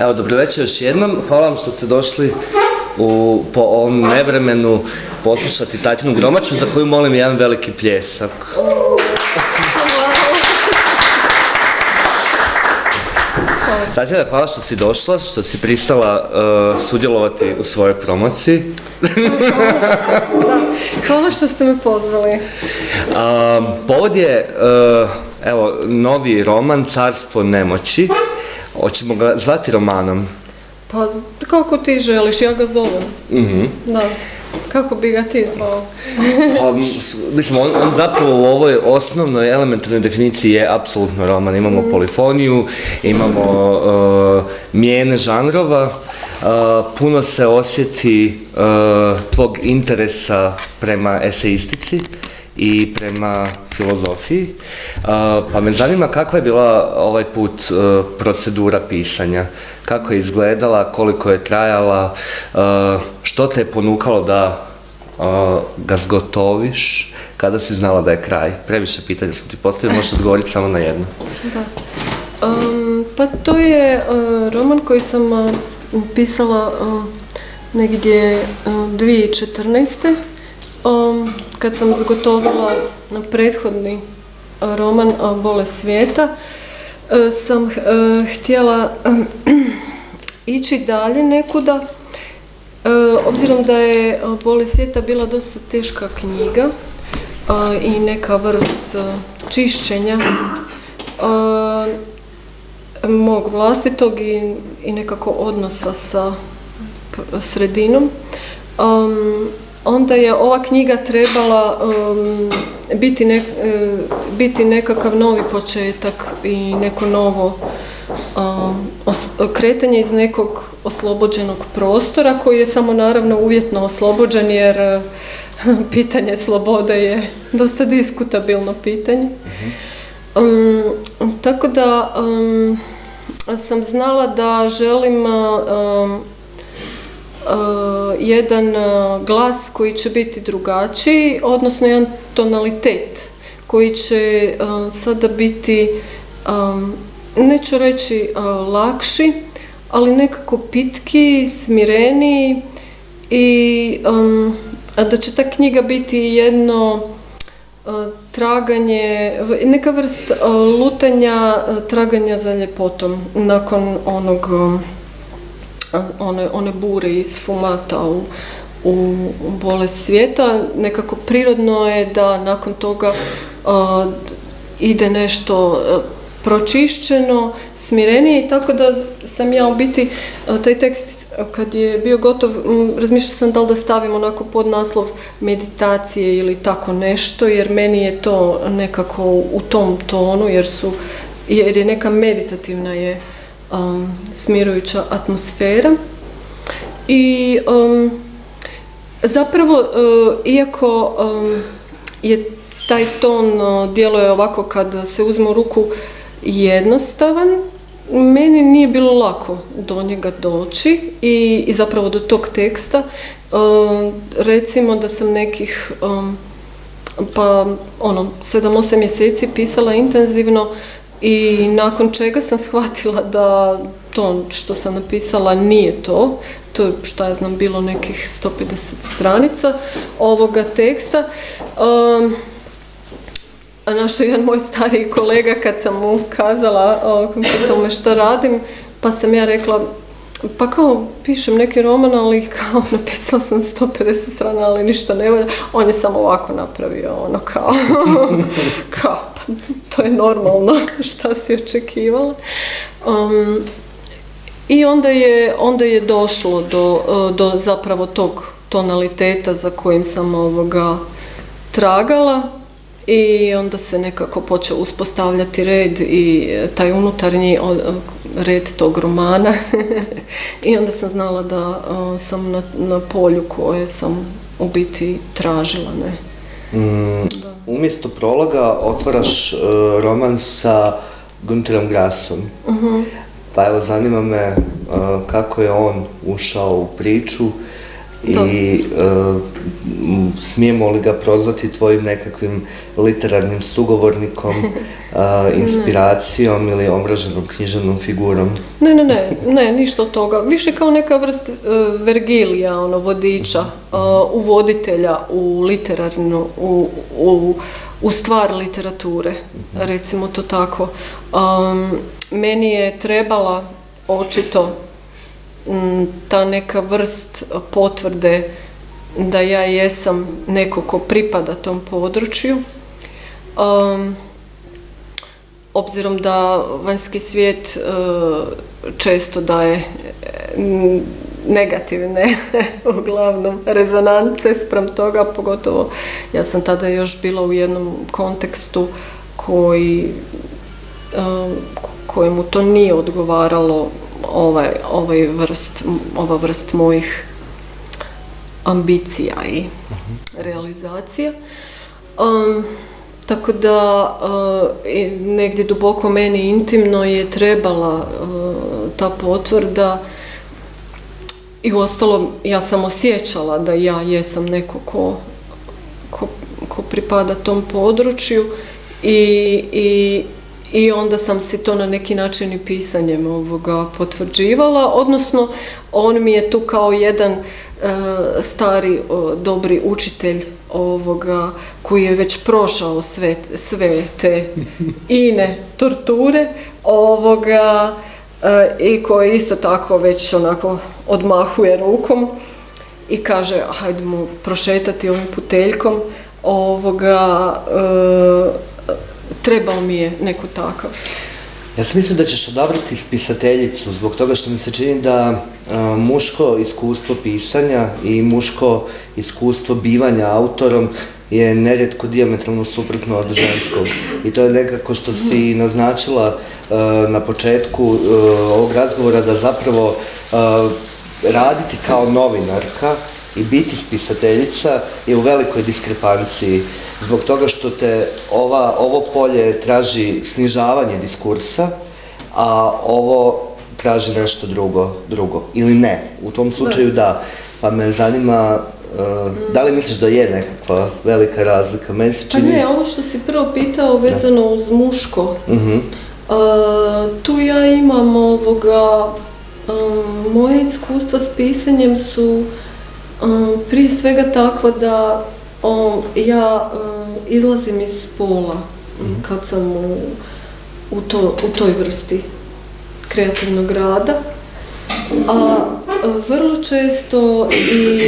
Evo, dobro večer još jednom. Hvala vam što ste došli u, po ovom nevremenu poslušati Tatjanu Gromaču, za koju molim jedan veliki pljesak. Tatjana, hvala što si došla, što si pristala uh, sudjelovati u svojoj promociji. Hvala što ste me pozvali. Um, povod je, uh, evo, novi roman Carstvo nemoći. Hoćemo ga zvati romanom. Pa kako ti želiš, ja ga zovem. Da. Kako bi ga ti zvao? Pa, mislim, on, on zapravo u ovoj osnovnoj elementarnoj definiciji je apsolutno roman. Imamo polifoniju, imamo uh, mijene žanrova, uh, puno se osjeti uh, tvog interesa prema eseistici i prema filozofiji. Pa me zanima kakva je bila ovaj put uh, procedura pisanja, kako je izgledala, koliko je trajala, uh, što te je ponukalo da uh, ga zgotoviš, kada si znala da je kraj? Previše pitanja sam ti postavio, možeš odgovoriti samo na jedno. Da. Pa to je roman koji sam uh, pisala negdje uh, 2014. Um, kad sam zgotovila na prethodni uh, roman uh, Bole svijeta, uh, sam uh, htjela ići dalje nekuda, E, obzirom da je uh, Bole svijeta bila dosta teška knjiga uh, i neka vrst uh, čišćenja uh, mog vlastitog i, i nekako odnosa sa sredinom, um, onda je ova knjiga trebala um, biti, nek- e, biti nekakav novi početak i neko novo um, os- kretanje iz nekog oslobođenog prostora koji je samo naravno uvjetno oslobođen jer e, pitanje slobode je dosta diskutabilno pitanje. Um, tako da um, sam znala da želim um, uh, jedan uh, glas koji će biti drugačiji, odnosno jedan tonalitet koji će uh, sada biti, neću reći lakši, ali nekako pitki, smireniji i da će ta knjiga biti jedno traganje, neka vrst lutanja, traganja za ljepotom nakon onog one, one bure iz fumata u, u, bolest svijeta. Nekako prirodno je da nakon toga a, d- ide nešto a, pročišćeno, smirenije i tako da sam ja u biti a, taj tekst kad je bio gotov, m, razmišljala sam da li da stavim onako pod naslov meditacije ili tako nešto, jer meni je to nekako u tom tonu, jer su, jer je neka meditativna je um, smirujuća atmosfera. I um, zapravo, uh, iako um, je taj ton uh, djeluje ovako kad se uzme u ruku jednostavan, meni nije bilo lako do njega doći i, i zapravo do tog teksta. Um, recimo da sam nekih um, pa ono, 7-8 mjeseci pisala intenzivno i nakon čega sam shvatila da to što sam napisala nije to, to je šta ja znam bilo nekih 150 stranica ovoga teksta. Um, a na što je jedan moj stariji kolega kad sam mu kazala o tome šta radim, pa sam ja rekla, pa kao pišem neki roman, ali kao napisala sam 150 strana, ali ništa ne valja. On je samo ovako napravio, ono kao, kao, to je normalno, šta si očekivala. Um, i onda je, onda je došlo do, e, do zapravo tog tonaliteta za kojim sam ovoga tragala i onda se nekako počeo uspostavljati red i e, taj unutarnji o- red tog romana i onda sam znala da sam na, na polju koje sam u biti tražila, ne. Mm, umjesto prologa otvaraš uh, roman sa Günterom Grassom. Pa evo, zanima me uh, kako je on ušao u priču, i uh, smijemo li ga prozvati tvojim nekakvim literarnim sugovornikom, uh, inspiracijom ili omraženom književnom figurom? Ne, ne, ne, ne, ništa od toga. Više kao neka vrst uh, Vergilija, ono, vodiča, uvoditelja u literarnu, u, u, u stvar literature, recimo to tako. Um, meni je trebala očito ta neka vrst potvrde da ja jesam neko ko pripada tom području. Um, obzirom da vanjski svijet uh, često daje negativne, uglavnom, rezonance sprem toga, pogotovo ja sam tada još bila u jednom kontekstu koji, um, kojemu to nije odgovaralo ovaj, ovaj vrst, ova vrst mojih ambicija i realizacija. Um, tako da uh, negdje duboko meni intimno je trebala uh, ta potvrda i uostalom ja sam osjećala da ja jesam neko ko, ko, ko pripada tom području i, i i onda sam si to na neki način i pisanjem ovoga potvrđivala, odnosno on mi je tu kao jedan e, stari dobri učitelj ovoga koji je već prošao sve, sve te ine torture ovoga e, i koji isto tako već onako odmahuje rukom i kaže hajdemo prošetati ovim puteljkom ovoga e, trebao mi je neko takav. Ja sam mislim da ćeš odabrati spisateljicu zbog toga što mi se čini da muško iskustvo pisanja i muško iskustvo bivanja autorom je nerijetko diametralno suprotno od ženskog. I to je nekako što si naznačila na početku ovog razgovora da zapravo raditi kao novinarka i biti spisateljica je u velikoj diskrepanciji zbog toga što te ova, ovo polje traži snižavanje diskursa, a ovo traži nešto drugo, drugo. Ili ne. U tom slučaju da. Pa me zanima Uh, da li misliš da je nekakva velika razlika? Meni se pa čini... Pa ne, ovo što si prvo pitao vezano uz muško, uh tu ja imam ovoga, um, moje iskustva s pisanjem su prije svega takva da o, ja e, izlazim iz spola mhm. kad sam u, u, to, u toj vrsti kreativnog rada. A vrlo često i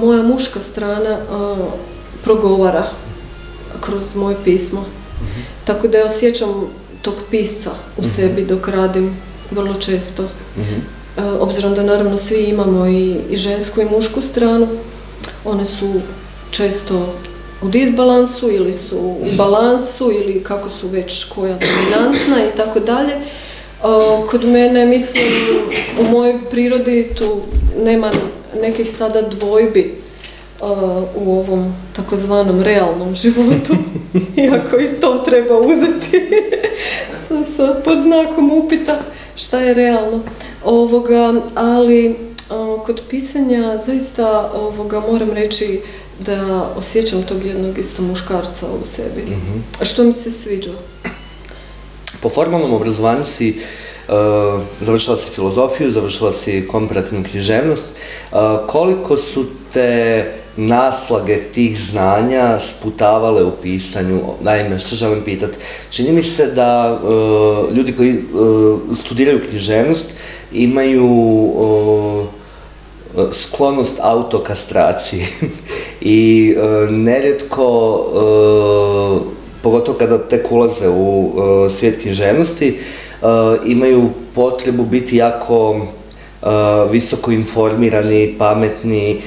moja muška strana progovara kroz moje pismo. Mhm. Tako da ja osjećam tog pisca u mhm. sebi dok radim vrlo često. E, obzirom da naravno svi imamo i, i žensku i mušku stranu, one su često u disbalansu ili su u balansu ili kako su već koja dominantna i tako dalje. Kod mene, mislim, u mojoj prirodi tu nema nekih sada dvojbi u ovom takozvanom realnom životu, iako isto treba uzeti sa, pod znakom upita šta je realno. Ovoga, ali kod pisanja zaista ovoga moram reći da osjećam tog jednog isto muškarca u sebi. mm Što mi se sviđa. Po formalnom obrazovanju si uh, završila si filozofiju, završila si komparativnu književnost. Uh, koliko su te naslage tih znanja sputavale u pisanju? Naime, što želim pitati? Čini mi se da uh, ljudi koji studiraju književnost imaju sklonost autokastraciji i e, nerijetko, e, pogotovo kada tek ulaze u e, svijet književnosti, imaju potrebu biti jako visoko informirani, pametni,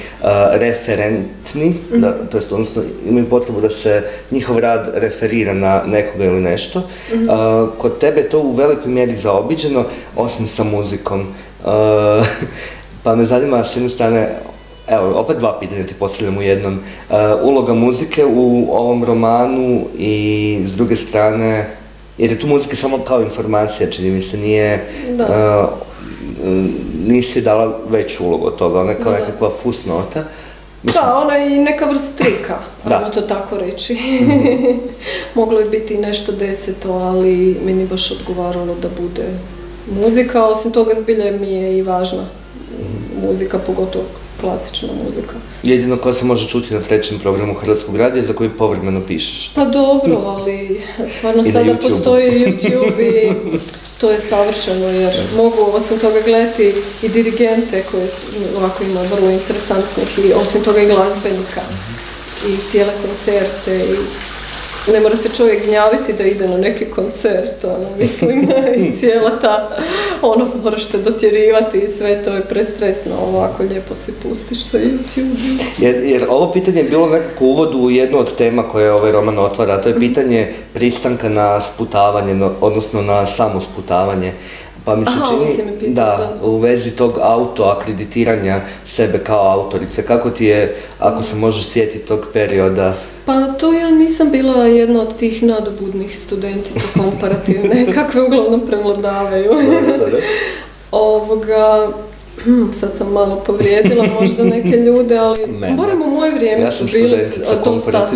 referentni, mm da, to jest odnosno imaju potrebu da se njihov rad referira na nekoga ili nešto. Mhm. kod tebe je to u velikoj mjeri zaobiđeno, osim sa muzikom. Pa me zanima s jedne strane, evo, opet dva pitanja ti postavljam u jednom. Uh, uloga muzike u ovom romanu i s druge strane, jer je tu muzika samo kao informacija, čini mi se, nije... Da. Uh, nisi dala veću ulogu od toga, ona je kao Da. nekakva fusnota. Da, ona je i neka vrst trika, ajmo to tako reći. Moglo je biti i nešto deseto, ali meni baš odgovaralo da bude muzika, osim toga zbilja mi je i važna muzika, pogotovo klasična muzika. Jedino ko se može čuti na trećem programu Hrvatskog radija za koji povremeno pišeš. Pa dobro, ali stvarno sada postoji YouTube i to je savršeno jer mogu osim toga gledati i dirigente koji su, ovako ima vrlo interesantnih i osim toga i glazbenika i cijele koncerte i ne mora se čovjek gnjaviti da ide na neki koncert, ono, mislim, i cijela ta, ono, moraš se dotjerivati i sve to je prestresno, ovako lijepo si pustiš sa YouTube. Jer, jer ovo pitanje je bilo nekako u uvodu u jednu od tema koje ovaj roman otvara, a to je pitanje pristanka na sputavanje, no- odnosno na samo sputavanje. Pa mi se Aha, čini pitao, da, da. u vezi tog auto-akreditiranja sebe kao autorice, kako ti je, ako se možeš sjetiti tog perioda, Pa to ja nisam bila jedna od tih nadobudnih studentica komparativne, kakve uglavnom prevladavaju. Ovoga, hm, sad sam malo povrijedila možda neke ljude, ali Mene. barem u moje vrijeme Ja su bili dosta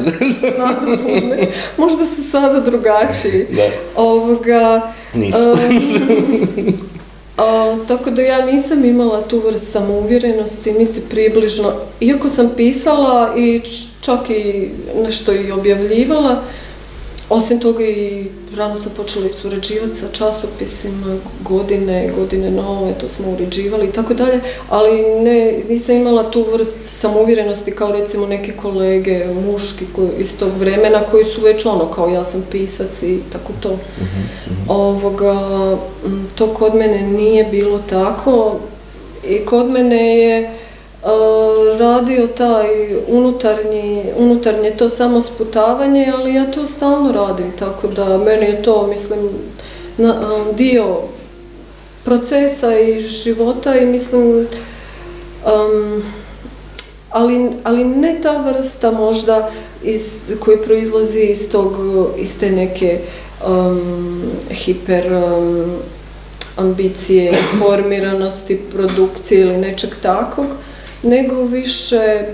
nadobudni. Možda su sada drugačiji. Da. Ovoga, Nisu. um, a, tako da ja nisam imala tu vrst samouvjerenosti, niti približno. Iako sam pisala i čak i nešto i objavljivala, osim toga i rano sam počela i surađivati sa časopisima, godine, godine nove, to smo uređivali i tako dalje, ali ne, nisam imala tu vrst samouvjerenosti kao recimo neke kolege muški koji, iz tog vremena koji su već ono kao ja sam pisac i tako to. Ovoga, m, to kod mene nije bilo tako i kod mene je radio taj unutarnji, unutarnje to samo sputavanje, ali ja to stalno radim, tako da meni je to, mislim, na, dio procesa i života i mislim, um, ali, ali ne ta vrsta možda iz, koji proizlazi iz tog, iz te neke um, hiper um, ambicije, informiranosti, produkcije ili nečeg takvog, nego više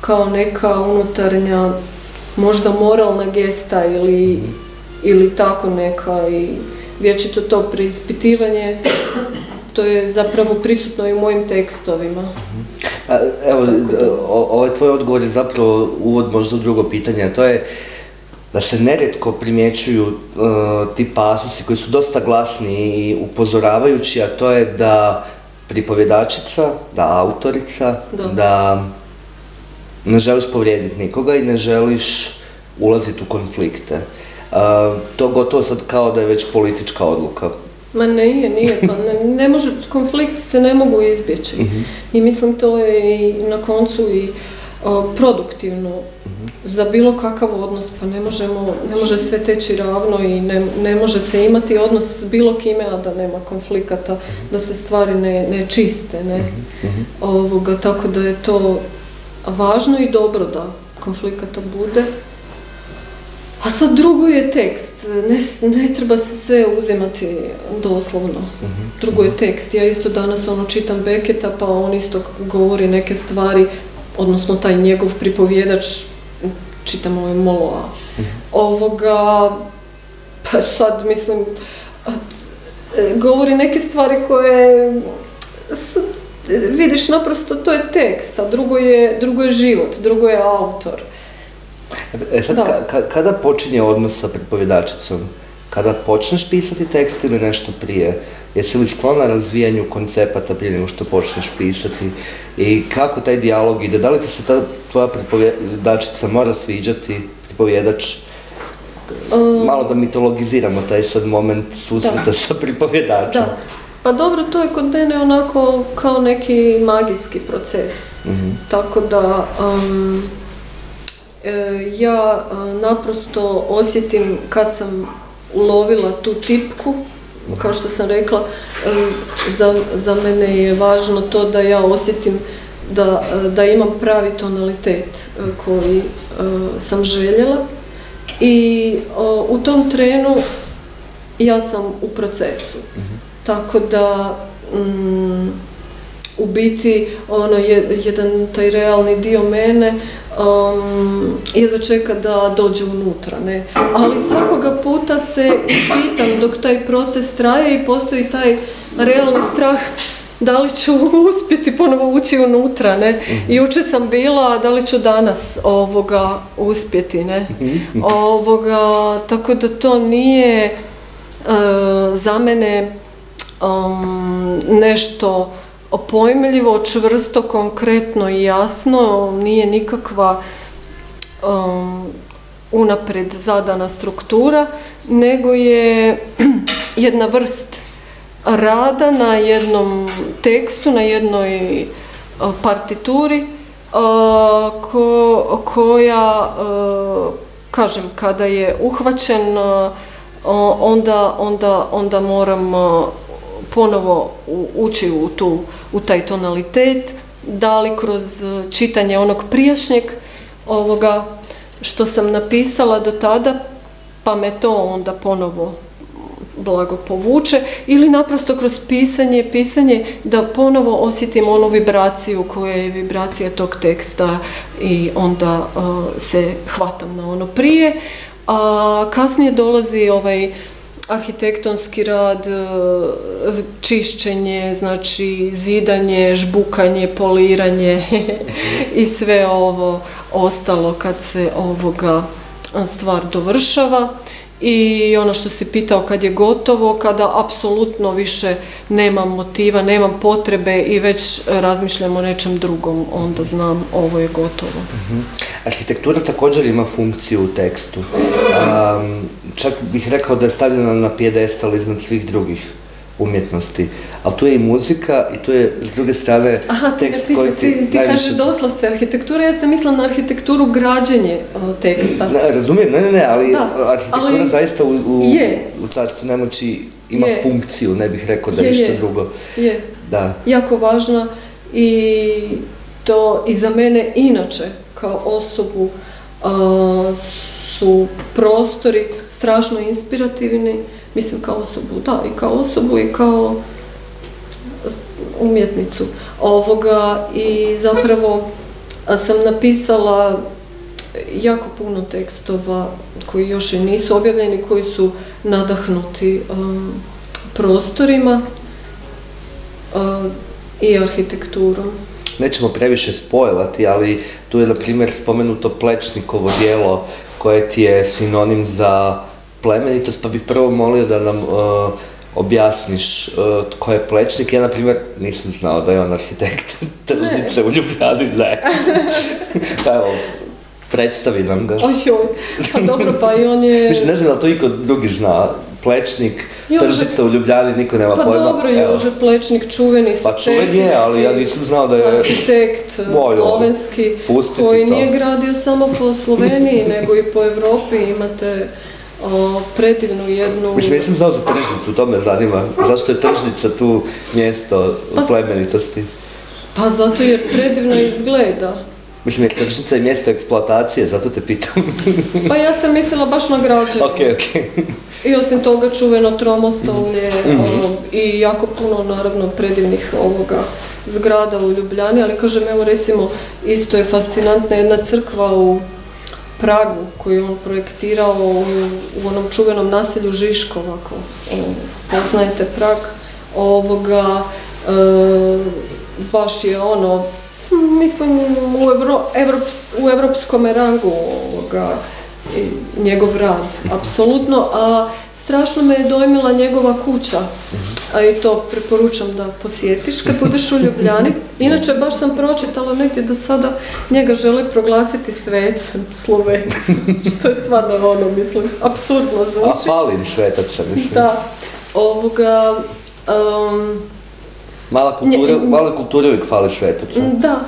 kao neka unutarnja, možda moralna gesta ili, ili tako neka i vječito to preispitivanje, to je zapravo prisutno i u mojim tekstovima. A, Evo, ovaj tvoj odgovor je zapravo uvod možda u drugo pitanje, a to je da se nerijetko primjećuju uh, ti pasusi koji su dosta glasni i upozoravajući, a to je da pripovjedačica, da autorica, Da. da ne želiš povrijediti nikoga i ne želiš ulaziti u konflikte. Uh, to gotovo sad kao da je već politička odluka. Ma nije, nije, pa ne, ne može, konflikti se ne mogu izbjeći. I mislim to je i na koncu i o, produktivno za bilo kakav odnos, pa ne možemo, ne može sve teći ravno i ne, ne može se imati odnos s bilo kime, a da nema konflikata, da se stvari ne, ne čiste, ne. Ovoga, tako da je to važno i dobro da konflikata bude. A sad drugo je tekst, ne, ne treba se sve uzimati doslovno. Drugo je tekst, ja isto danas ono čitam Beketa pa on isto govori neke stvari, odnosno taj njegov pripovjedač, čitam ovaj Moloa. Ovoga, pa sad mislim, e, govori neke stvari koje vidiš naprosto to je tekst, a drugo je, drugo je život, drugo je autor. E sad, Da. ka- ka- kada počinje odnos sa pripovjedačicom? Kada počneš pisati tekst ili nešto prije? Jesi li sklona razvijanju koncepata prije nego što počneš pisati? I kako taj dijalog ide? Da li ti se ta tvoja pripovjedačica mora sviđati, pripovjedač? Um, Malo da mitologiziramo taj sad moment susreta sa pripovjedačom. Da. Pa dobro, to je kod mene onako kao neki magijski proces. Mhm. Tako da um, e, ja naprosto osjetim kad sam ulovila tu tipku, kao što sam rekla, e, za, za mene je važno to da ja osjetim da, e, da imam pravi tonalitet e, koji e, sam željela. I o, u tom trenu ja sam u procesu. tako da mm, u biti ono je, jedan taj realni dio mene um, jedva čeka da dođe unutra, ne. Ali svakoga puta se i pitam dok taj proces traje i postoji taj realni strah da li ću uspjeti ponovo ući unutra, ne. I jučer sam bila, da li ću danas ovoga uspjeti, ne. Ovoga, tako da to nije uh, za mene um, nešto pojmljivo, čvrsto, konkretno i jasno, nije nikakva um, unapred zadana struktura, nego je jedna vrst rada na jednom tekstu, na jednoj uh, partituri uh, ko, koja, uh, kažem, kada je uhvaćen, uh, onda, onda, onda moram ponovo ući u, tu, u taj tonalitet, da li kroz e, čitanje onog prijašnjeg ovoga što sam napisala do tada, pa me to onda ponovo blago povuče ili naprosto kroz pisanje, pisanje da ponovo osjetim onu vibraciju koja je vibracija tog teksta i onda uh, se hvatam na ono prije. A kasnije dolazi ovaj arhitektonski rad, e, čišćenje, znači zidanje, žbukanje, poliranje i sve ovo ostalo kad se ovoga stvar dovršava. I ono što si pitao kad je gotovo, kada apsolutno više nemam motiva, nemam potrebe i već razmišljam o nečem drugom, onda znam ovo je gotovo. Mhm. Arhitektura također ima funkciju u tekstu. Um, čak bih rekao da je stavljena na pijedestal iznad svih drugih umjetnosti. Ali tu je i muzika i tu je s druge strane Aha, tekst koji ti, ti, ti najviše... kažeš doslovce arhitektura, ja sam mislila na arhitekturu građenje o, teksta. Ne, razumijem, ne, ne, ne, ali da, arhitektura ali zaista u, u, je. u carstvu nemoći ima je. funkciju, ne bih rekao da je ništa drugo. Je, da. jako važna i to i za mene inače kao osobu a, su prostori strašno inspirativni, mislim kao osobu, da, i kao osobu i kao umjetnicu ovoga i zapravo sam napisala jako puno tekstova koji još i nisu objavljeni, koji su nadahnuti prostorima i arhitekturom. Nećemo previše spojlati, ali tu je na primjer spomenuto Plečnikovo dijelo koje ti je sinonim za plemenitost, pa bih prvo molio da nam uh, objasniš uh, ko je Plečnik. Ja, na primjer, nisam znao da je on arhitekt tržnice u Ljubljani, ne. pa evo, predstavi nam ga. Ojoj, pa dobro, pa i on je... Mislim, ne znam da to iko drugi zna. Plečnik, Jože... tržnica u Ljubljani, niko nema pa pojma. Pa dobro, Jože Plečnik, čuveni Pa čuven je, ali ja nisam znao da je... Arhitekt slovenski, koji to. nije gradio samo po Sloveniji, nego i po Evropi. Imate o, predivnu jednu... Mislim, nisam znao za tržnicu, to me zanima. Zašto je tržnica tu mjesto pa, plemenitosti? Pa zato jer predivno izgleda. Mislim, je tržnica je mjesto eksploatacije, zato te pitam. pa ja sam mislila baš na građevinu. Ok, ok. I osim toga čuveno tromostolje mm -hmm. i jako puno, naravno, predivnih ovoga zgrada u Ljubljani, ali kažem, evo recimo, isto je fascinantna jedna crkva u Pragu koju on projektirao u, u onom čuvenom naselju Žiškov, ako poznajete Prag, ovoga, e, baš je ono, mislim u, Evro, Evrops, u evropskom rangu ovoga, njegov rad, apsolutno, a strašno me je dojmila njegova kuća, a i to preporučam da posjetiš kad budeš u Ljubljani. Inače, baš sam pročitala negdje do sada, njega žele proglasiti svecem Slovencem, što je stvarno ono, mislim, apsurdno zvuči. A palim svetaca, mislim. Da, ovoga... Um, Mala kultura, nje, mala kultura uvijek fali svetaca. Da,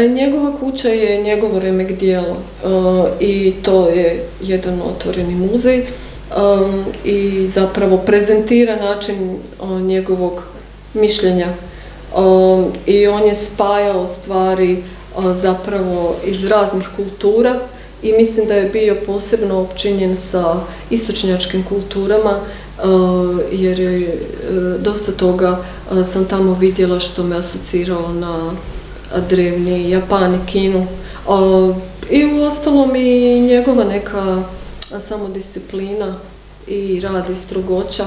njegova kuća je njegovo remek dijelo uh, i to je jedan otvoreni muzej um, i zapravo prezentira način njegovog mišljenja. I on je spajao stvari zapravo iz raznih kultura i mislim da je bio posebno opčinjen sa istočnjačkim kulturama jer je dosta toga sam tamo vidjela što me asociralo na drevni Japan i Kinu. I u ostalom i njegova neka samodisciplina i rad i strogoća.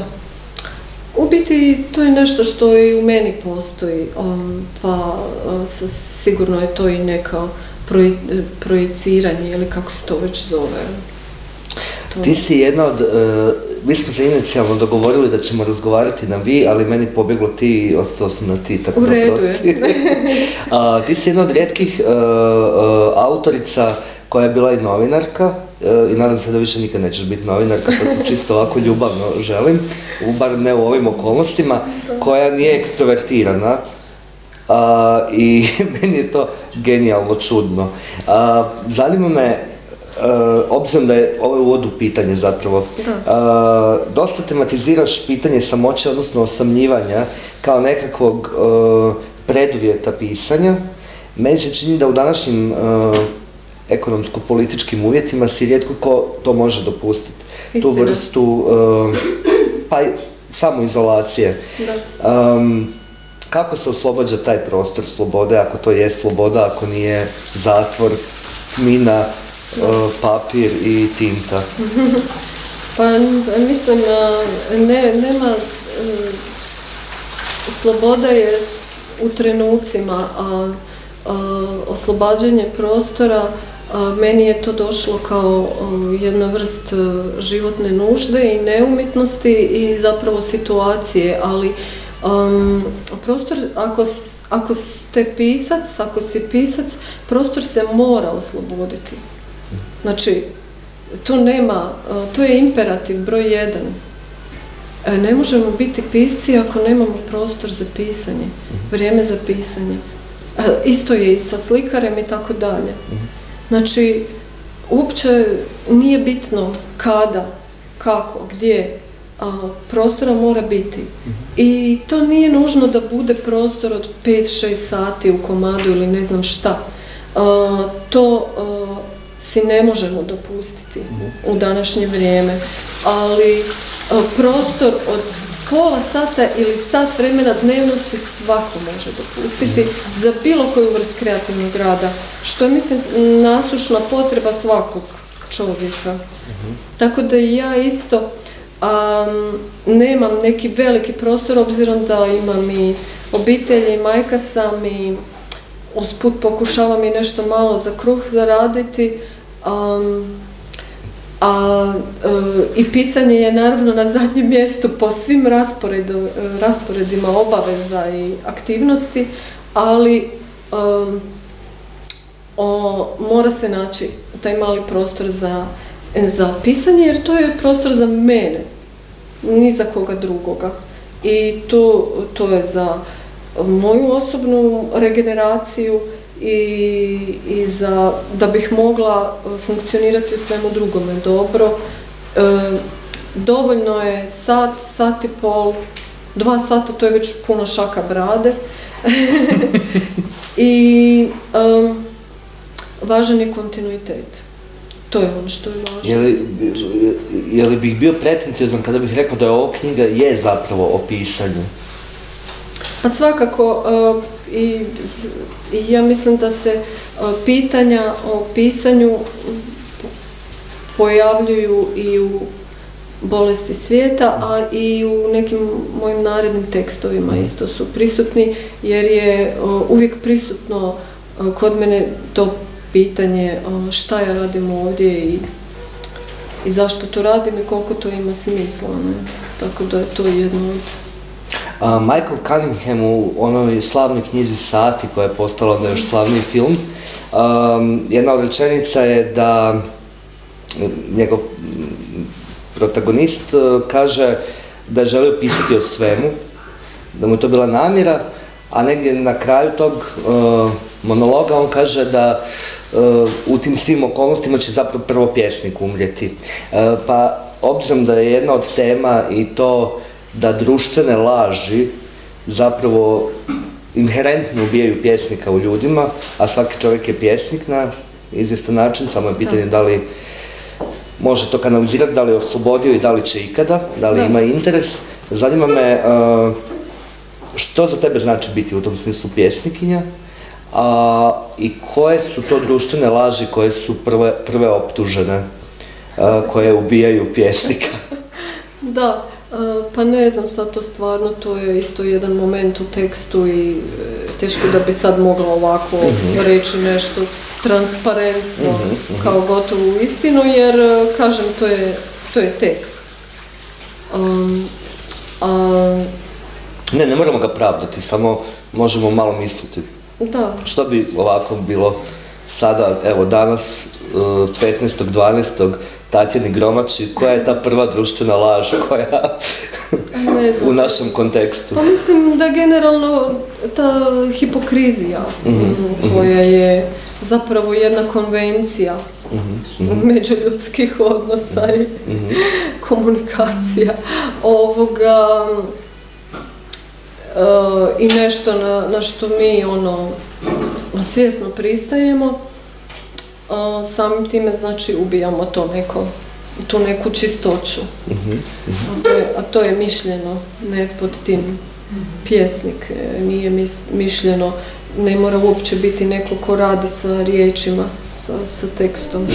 U biti to je nešto što i u meni postoji, pa sigurno je to i neka projiciranje ili kako se to već zove. Ti si jedna od, e, mi smo se inicijalno dogovorili da ćemo razgovarati na vi, ali meni pobjeglo ti i ostao sam na ti, tako U redu ti si jedna od rijetkih e, e, autorica koja je bila i novinarka, i nadam se da više nikad nećeš biti novinarka, to čisto ovako ljubavno želim, bar ne u ovim okolnostima, koja nije ekstrovertirana, i meni je to genijalno čudno. zanima me, obzirom da je ovo uvod u pitanje zapravo, dosta tematiziraš pitanje samoće, odnosno osamljivanja, kao nekakvog preduvjeta pisanja. Meni se čini da u današnjim ekonomsko-političkim uvjetima si rijetko ko to može dopustiti. Tu vrstu, pa samoizolacije. Da kako se oslobađa taj prostor slobode, ako to je sloboda, ako nije zatvor, tmina, papir i tinta? pa mislim, ne, nema, e, sloboda je u trenucima, a, oslobađanje prostora, meni je to došlo kao jedna vrst e, životne nužde i neumitnosti i zapravo situacije, ali prostor, ako, ako ste pisac, ako si pisac, prostor se mora osloboditi. Znači, to nema, uh, to je imperativ broj jedan. E, ne možemo biti pisci ako nemamo prostor za pisanje, vrijeme za pisanje. E, isto je i sa slikarem i tako dalje. Znači, uopće nije bitno kada, kako, gdje, prostora mora biti. I to nije nužno da bude prostor od 5-6 sati u komadu ili ne znam šta. to si ne možemo dopustiti u današnje vrijeme. Ali prostor od pola sata ili sat vremena dnevno si svako može dopustiti za bilo koju vrst kreativnog rada, što je mislim nasušna potreba svakog čovjeka. Tako da ja isto nemam neki veliki prostor obzirom da imam i obitelji, majka sam i usput pokušavam i nešto malo za kruh zaraditi. a e, i pisanje je naravno na zadnjem mjestu po svim rasporedima obaveza i aktivnosti, ali mora se naći taj mali prostor za za pisanje jer to je prostor za mene, ni za koga drugoga. I to, to je za moju osobnu regeneraciju i, i za, da bih mogla funkcionirati u svemu drugome dobro. E, dovoljno je sat, sat i pol, dva sata, to je već puno šaka brade. I važan je kontinuitet. To je ono što je važno. Je li, bih bio pretenciozan kada bih rekao da je ovo knjiga je zapravo o pisanju? Pa svakako e, i, ja mislim da se e, pitanja o pisanju pojavljuju i u bolesti svijeta, a i u nekim mojim narednim tekstovima isto su prisutni, jer je e, uvijek prisutno kod mene to pitanje šta ja radim ovdje i, i zašto to radim i koliko to ima smisla. Tako da je to jedno od... Michael Cunningham u onoj slavnoj knjizi Sati koja je postala onda još slavni film, jedna od rečenica je da njegov protagonist e, kaže da je želio pisati o svemu, da mu je to bila namjera, a negdje na kraju tog e, monologa on kaže da u tim svim okolnostima će zapravo prvo pjesnik umrijeti. Pa obzirom da je jedna od tema i to da društvene laži zapravo inherentno ubijaju pjesnika u ljudima, a svaki čovjek je pjesnik na izvjestan način, samo je pitanje da li može to kanalizirati, da li je oslobodio i da li će ikada, da li ima interes. Zanima me uh, što za tebe znači biti u tom smislu pjesnikinja a, i koje su to društvene laži koje su prve, prve optužene, uh, koje ubijaju pjesnika. Da, e, pa ne znam sad to stvarno, to je isto jedan moment u tekstu i e, teško da bi sad mogla ovako reći nešto transparentno kao gotovu istinu jer e, kažem to je, to je tekst. Um, a, Ne, ne moramo ga pravdati, samo možemo malo misliti. da, Što bi ovako bilo sada, evo danas, uh, 15.12. Tatjani Gromači, koja je ta prva društvena laž koja ne znam. u našem kontekstu? Pa mislim da generalno ta hipokrizija koja je zapravo jedna konvencija međuljudskih odnosa i komunikacija ovoga e, i nešto na, na što mi ono svjesno pristajemo a, samim time znači ubijamo to neko tu neku čistoću a to, je, a to je mišljeno, ne pod tim pjesnik, e, nije mis- mišljeno, ne mora uopće biti neko ko radi sa riječima, sa, sa tekstom.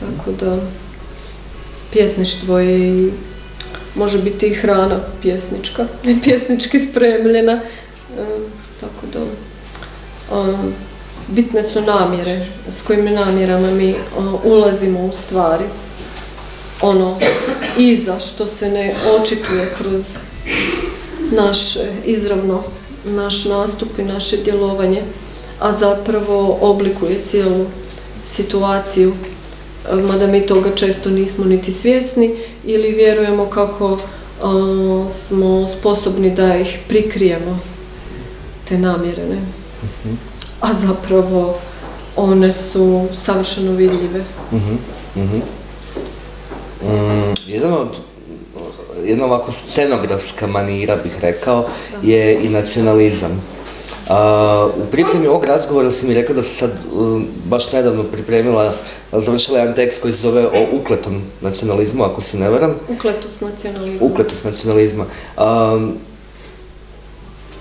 Tako da, pjesništvo je i, može biti i hrana pjesnička, i pjesnički spremljena. E, tako da, a, bitne su namjere, s kojim namjerama mi a, ulazimo u stvari. Ono iza što se ne očituje kroz naš izravno naš nastup i naše djelovanje, a zapravo oblikuje cijelu situaciju, e, mada mi toga često nismo niti svjesni ili vjerujemo kako a, smo sposobni da ih prikrijemo, te namjere, ne? A zapravo one su savršeno vidljive. Mm, jedan od jedna ovako scenografska manira bih rekao je i nacionalizam. A, u pripremi ovog razgovora si mi rekao da si sad um, baš nedavno pripremila, završila jedan tekst koji se zove o ukletom nacionalizmu, ako se ne varam. Ukletus nacionalizma. Ukletost nacionalizma. Um,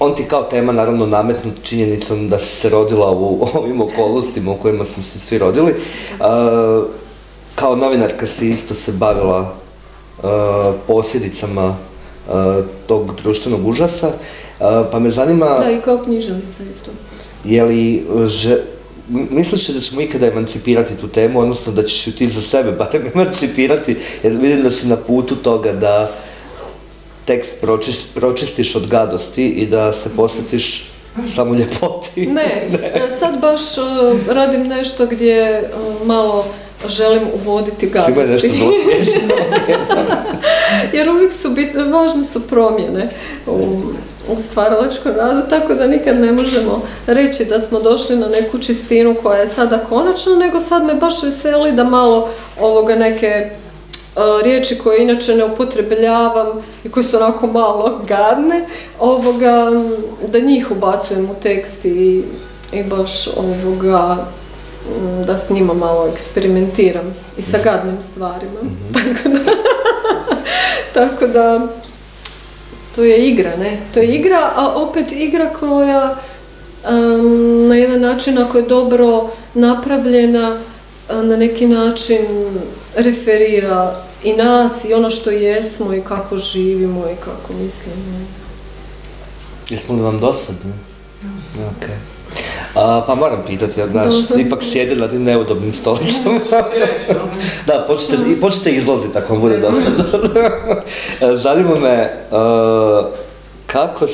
on ti kao tema naravno nametnut činjenicom da si se rodila u ovim okolnostima u kojima smo se svi rodili. Uh, kao novinarka si isto se bavila uh, posljedicama uh, tog društvenog užasa, pa me zanima Da, i kao književnica isto. je li že, misliš li da ćemo ikada emancipirati tu temu, odnosno da ćeš ju ti za sebe barem emancipirati, jer vidim da si na putu toga da tekst pročis- pročistiš od gadosti i da se posvetiš samo ljepoti. Ne, e, sad baš e, radim nešto gdje e, malo želim uvoditi Sigurno je nešto gadosti. bilo smiješno. Jer uvijek su bit, važne su promjene u, u stvaralačkom radu, tako da nikad ne možemo reći da smo došli na neku čistinu koja je sada konačna, nego sad me baš veseli da malo ovoga neke riječi koje inače ne upotrebljavam i koje su onako malo gadne, ovoga, da njih ubacujem u tekst i, i baš ovoga, da s njima malo eksperimentiram i sa gadnim stvarima. Tako da, tako da, to je igra, ne? To je igra, a opet igra koja em, na jedan način, ako je dobro napravljena, na neki način referira i nas i ono što jesmo i kako živimo i kako mislimo. Jesmo li vam dosadni? Ok. A, pa moram pitati, jer znaš, ipak sjede na tim neudobnim stolicama. da, počnite, i počnite izlaziti ako vam bude dosadno. Zanima me, e, kako, e,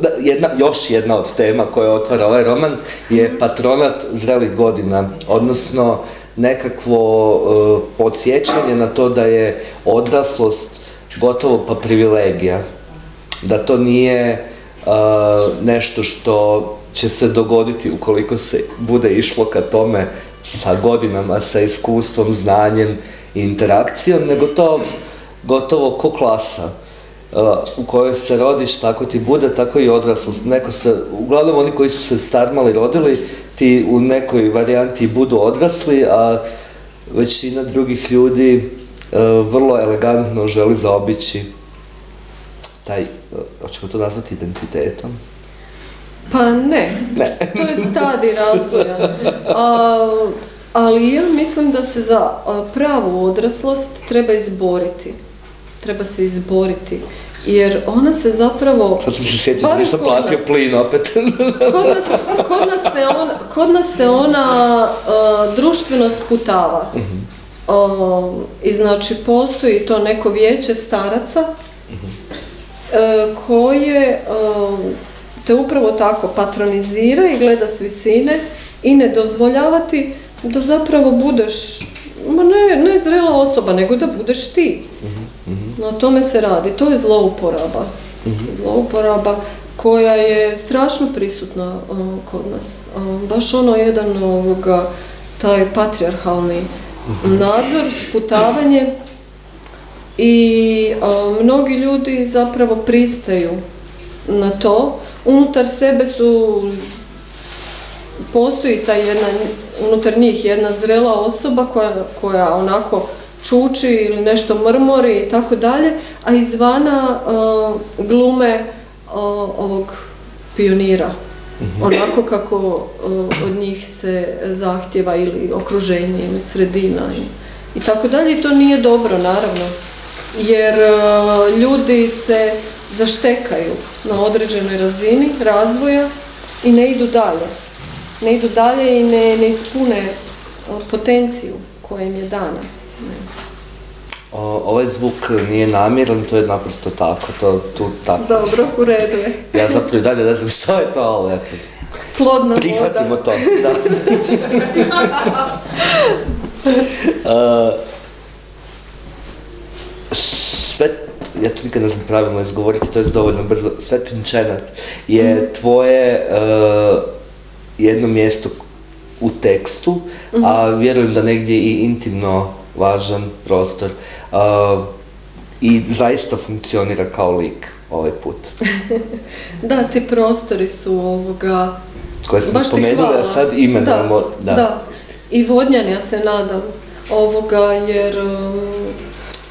da, jedna, još jedna od tema koja otvara ovaj roman je patronat zrelih godina, odnosno nekakvo e, podsjećanje na to da je odraslost gotovo pa privilegija da to nije a, nešto što će se dogoditi ukoliko se bude išlo ka tome sa godinama, sa iskustvom, znanjem i interakcijom, nego to gotovo ko klasa a, u kojoj se rodiš, tako ti bude, tako i odraslost. Neko se, uglavnom oni koji su se starmali rodili, ti u nekoj varijanti budu odrasli, a većina drugih ljudi e, vrlo elegantno želi zaobići taj, e, hoćemo to nazvati identitetom? Pa ne, Ne. to je stadij razvoja. A, ali ja mislim da se za pravu odraslost treba izboriti. Treba se izboriti. Jer ona se zapravo... Sad sam se sjetio da nisam platio nas- plin opet. Kod nas, kod nas se ona, kod nas se ona a, društveno sputava. A, I znači postoji to neko vijeće staraca e, koje a, te upravo tako patronizira i gleda s visine i ne dozvoljavati da zapravo budeš ma ne, ne zrela osoba, nego da budeš ti. Na tome se radi, to je zlouporaba. Zlouporaba koja je strašno prisutna uh, kod nas. Uh, baš ono jedan ovoga, taj patrijarhalni nadzor, sputavanje i uh, mnogi ljudi zapravo pristaju na to. Unutar sebe su postoji ta jedna, unutar njih jedna zrela osoba koja, koja onako čuči ili nešto mrmori i tako dalje, a izvana uh, glume uh, ovog pionira. Onako kako uh, od njih se zahtjeva ili okruženje ili sredina i, i tako dalje. I to nije dobro, naravno. Jer uh, ljudi se zaštekaju na određenoj razini razvoja i ne idu dalje. Ne idu dalje i ne, ne ispune uh, potenciju koja im je dana. O, ovaj zvuk nije namjeran, to je naprosto tako, to tu tako. Dobro, u redu je. Ja zapravo i dalje ne znam što je to, ali eto, Plodna prihvatimo voda. to, da. Uh, sve, ja to nikad ne znam pravilno izgovoriti, to je dovoljno brzo, Svetinčenat je tvoje uh, jedno mjesto u tekstu, a vjerujem da negdje i intimno važan prostor uh, i zaista funkcionira kao lik ovaj put. Da, ti prostori su ovoga... Koje smo spomenuli, a sad imenujemo, da, da. I vodnjan, ja se nadam, ovoga, jer um,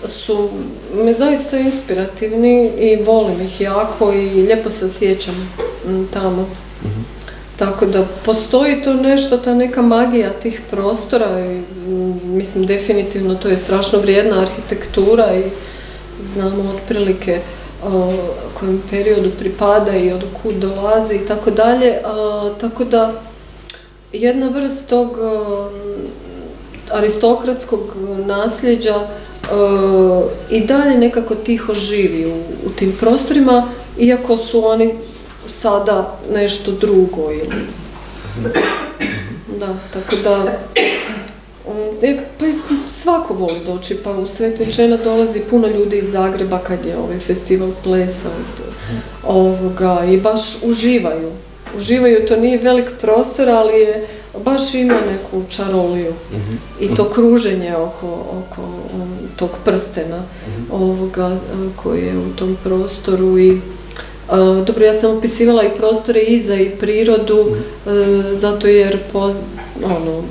su me zaista inspirativni i volim ih jako i lijepo se osjećam tamo. Tako da postoji to nešto, ta neka magija tih prostora i mm, mislim definitivno to je strašno vrijedna arhitektura i znamo otprilike kojem periodu pripada i od kud dolazi i tako dalje. Tako da jedna vrst tog aristokratskog nasljeđa i dalje nekako tiho živi u tim prostorima, iako su oni sada nešto drugo ili... Da, tako da... um, e, Pa svako voli doći, pa u Svetinčena dolazi puno ljudi iz Zagreba kad je ovaj festival plesa od ovoga i baš uživaju. Uživaju, to nije velik prostor, ali je baš ima neku čaroliju i to kruženje oko, oko um, tog prstena ovoga a, koji je u tom prostoru i dobro, ja sam opisivala i prostore iza i prirodu, e, zato jer poz, ono,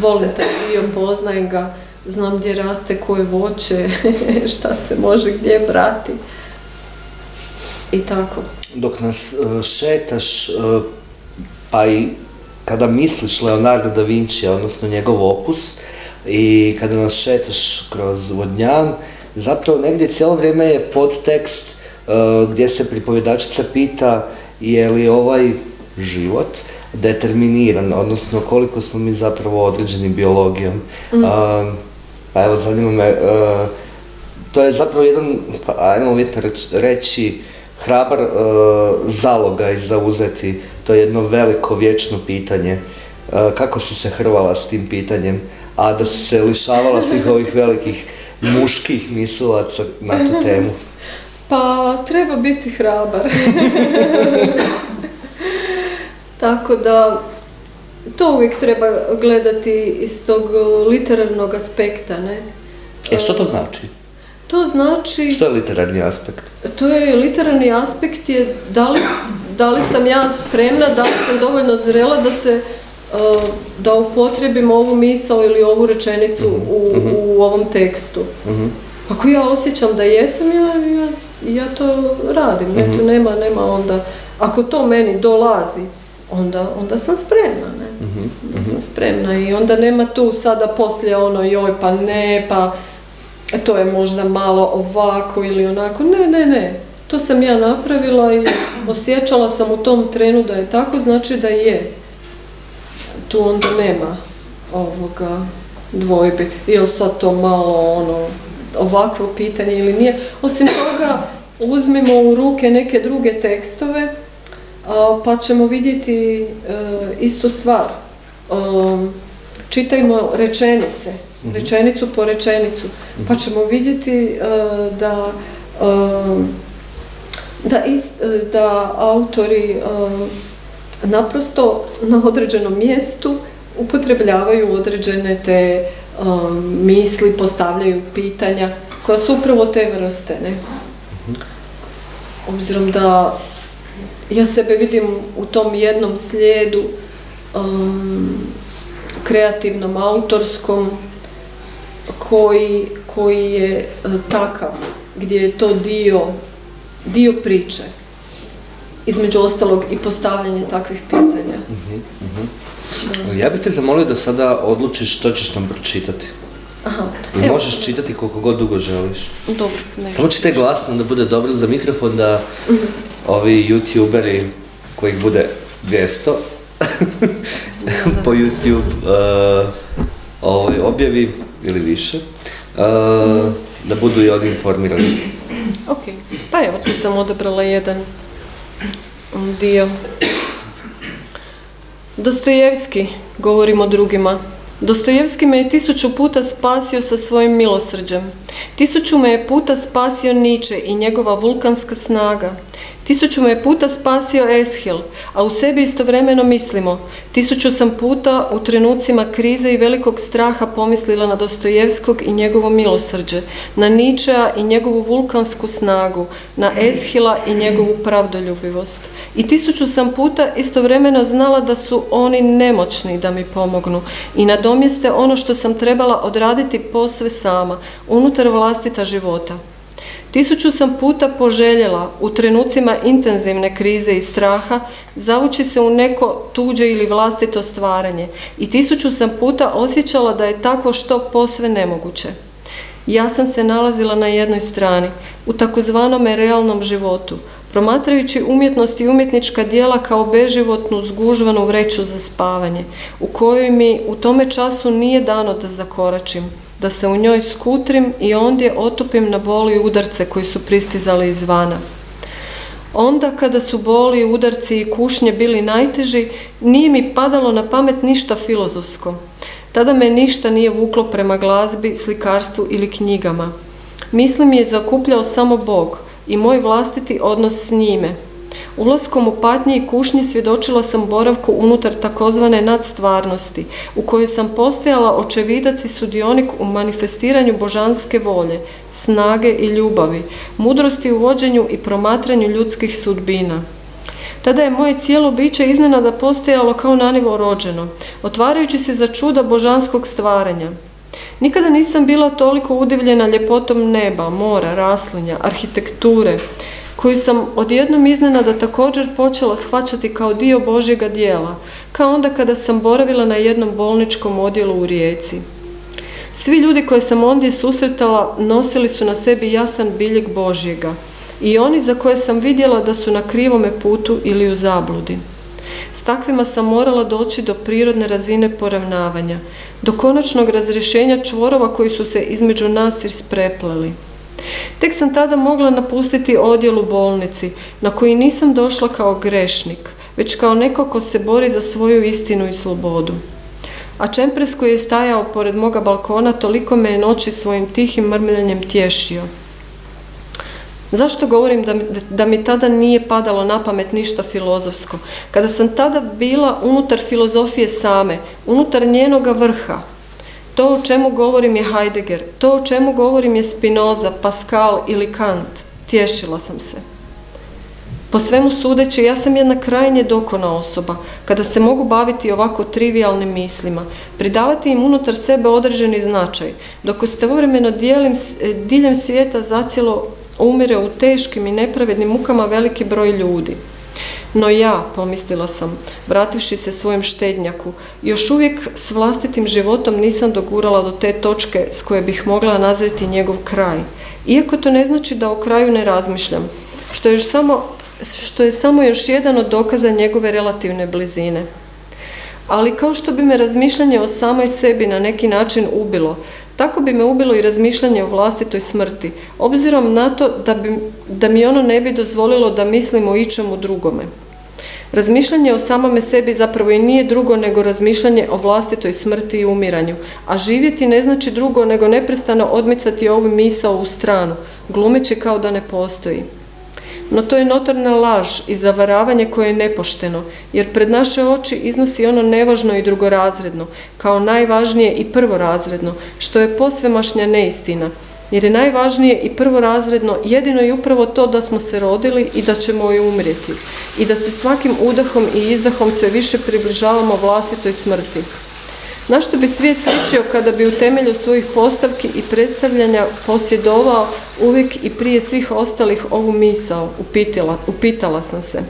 volim taj dio, poznajem ga, znam gdje raste koje voće, šta se može gdje brati. I tako. Dok nas e, šetaš, e, pa i kada misliš Leonardo da Vinci, odnosno njegov opus, i kada nas šetaš kroz Vodnjan, zapravo negdje cijelo vrijeme je podtekst e, gdje se pripovjedačica pita je li ovaj život determiniran, odnosno koliko smo mi zapravo određeni biologijom. A, pa evo, zanima me, e, to je zapravo jedan, pa ajmo uvjetno reć- reći, hrabar e, zaloga i zauzeti. To je jedno veliko vječno pitanje. E, kako si se hrvala s tim pitanjem, a da si se lišavala svih ovih velikih muških misulaca na tu temu? Pa treba biti hrabar. Tako da to uvijek treba gledati iz tog literarnog aspekta, ne? E što to znači? To znači, Što je literarni aspekt? to je literarni aspekt je da li, da li sam ja spremna, da li sam dovoljno zrela da se da upotrijebim ovu misao ili ovu rečenicu u, u ovom tekstu. Ako ja osjećam da jesam, ja, ja, ja to radim, ne, tu nema, nema onda, ako to meni dolazi, onda, onda sam spremna, ne? Onda sam spremna i onda nema tu sada poslije ono joj pa ne, pa to je možda malo ovako ili onako, ne, ne, ne, to sam ja napravila i osjećala sam u tom trenu da je tako, znači da je. Tu onda nema ovoga dvojbi. Ili sad to malo ono ovakvo pitanje ili nije. Osim toga, uzmimo u ruke neke druge tekstove, pa ćemo vidjeti e, istu stvar. Um, čitajmo rečenice, mhm. rečenicu po rečenicu, pa mhm. ćemo vidjeti e, da da, da autori naprosto na određenom mjestu upotrebljavaju određene te misli, postavljaju pitanja koja su upravo te vrste. Ne? Obzirom da ja sebe vidim u tom jednom slijedu kreativnom, autorskom koji, koji je e, takav, gdje je to dio, dio priče. Između ostalog i postavljanje takvih pitanja. Mhm, mhm. Ja bih te zamolio da sada odlučiš što ćeš nam pročitati. Aha. možeš čitati koliko god dugo želiš. Dobro, Samo čitaj glasno da bude dobro za mikrofon, da mhm. ovi youtuberi kojih bude 200 po YouTube uh, ovaj, objavi ili više, uh, da budu i oni informirani. Ok, pa evo tu sam odabrala jedan dio Dostojevski, govorimo drugima. Dostojevski me je tisuću puta spasio sa svojim milosrđem. Tisuću me je puta spasio Niče i njegova vulkanska snaga. Tisuću me je puta spasio Eshil, a u sebi istovremeno mislimo. Tisuću sam puta u trenucima krize i velikog straha pomislila na Dostojevskog i njegovo milosrđe, na Ničea i njegovu vulkansku snagu, na Eshila i njegovu pravdoljubivost. I tisuću sam puta istovremeno znala da su oni nemoćni da mi pomognu i nadomjeste ono što sam trebala odraditi posve sama, unutar vlastita života. Tisuću sam puta poželjela u trenucima intenzivne krize i straha zavući se u neko tuđe ili vlastito stvaranje i tisuću sam puta osjećala da je tako što posve nemoguće. Ja sam se nalazila na jednoj strani, u takozvanome realnom životu, promatrajući umjetnost i umjetnička dijela kao beživotnu zgužvanu vreću za spavanje, u kojoj mi u tome času nije dano da zakoračim, da se u njoj skutrim i ondje otupim na boli i udarce koji su pristizali izvana. Onda kada su boli, udarci i kušnje bili najteži, nije mi padalo na pamet ništa filozofsko. Tada me ništa nije vuklo prema glazbi, slikarstvu ili knjigama. Mislim je zakupljao samo Bog i moj vlastiti odnos s njime, Ulaskom u patnje i kušnje svjedočila sam boravku unutar takozvane nadstvarnosti, u kojoj sam postajala očevidac i sudionik u manifestiranju božanske volje, snage i ljubavi, mudrosti u vođenju i promatranju ljudskih sudbina. Tada je moje cijelo biće iznenada postajalo kao nanivo rođeno, otvarajući se za čuda božanskog stvaranja. Nikada nisam bila toliko udivljena ljepotom neba, mora, raslinja, arhitekture, koju sam odjednom iznenada također počela shvaćati kao dio Božjega dijela, kao onda kada sam boravila na jednom bolničkom odjelu u Rijeci. Svi ljudi koje sam ondje susretala nosili su na sebi jasan biljeg Božjega i oni za koje sam vidjela da su na krivome putu ili u zabludi. S takvima sam morala doći do prirodne razine poravnavanja, do konačnog razrješenja čvorova koji su se između nas isprepleli. Tek sam tada mogla napustiti odjel u bolnici, na koji nisam došla kao grešnik, već kao neko ko se bori za svoju istinu i slobodu. A Čempres koji je stajao pored moga balkona toliko me je noći svojim tihim mrmljanjem tješio. Zašto govorim da, da mi tada nije padalo na pamet ništa filozofsko? Kada sam tada bila unutar filozofije same, unutar njenoga vrha, to o čemu govorim je Heidegger, to o čemu govorim je Spinoza, Pascal ili Kant. Tješila sam se. Po svemu sudeći, ja sam jedna krajnje dokona osoba, kada se mogu baviti ovako trivialnim mislima, pridavati im unutar sebe određeni značaj, dok istovremeno dijelim, diljem svijeta zacijelo umire u teškim i nepravednim mukama veliki broj ljudi. No ja, pomislila sam, vrativši se svojem štednjaku, još uvijek s vlastitim životom nisam dogurala do te točke s koje bih mogla nazreti njegov kraj. Iako to ne znači da o kraju ne razmišljam, što je samo, što je samo još jedan od dokaza njegove relativne blizine. Ali kao što bi me razmišljanje o samoj sebi na neki način ubilo, tako bi me ubilo i razmišljanje o vlastitoj smrti, obzirom na to da, bi, da mi ono ne bi dozvolilo da mislim o ičemu drugome. Razmišljanje o samome sebi zapravo i nije drugo nego razmišljanje o vlastitoj smrti i umiranju, a živjeti ne znači drugo nego neprestano odmicati ovu misao u stranu, glumeći kao da ne postoji. No to je notorna laž i zavaravanje koje je nepošteno, jer pred naše oči iznosi ono nevažno i drugorazredno, kao najvažnije i prvorazredno, što je posvemašnja neistina, jer je najvažnije i prvorazredno jedino i upravo to da smo se rodili i da ćemo i umrijeti i da se svakim udahom i izdahom sve više približavamo vlastitoj smrti. Na što bi svijet sličio kada bi u temelju svojih postavki i predstavljanja posjedovao uvijek i prije svih ostalih ovu misao, upitala, upitala sam se.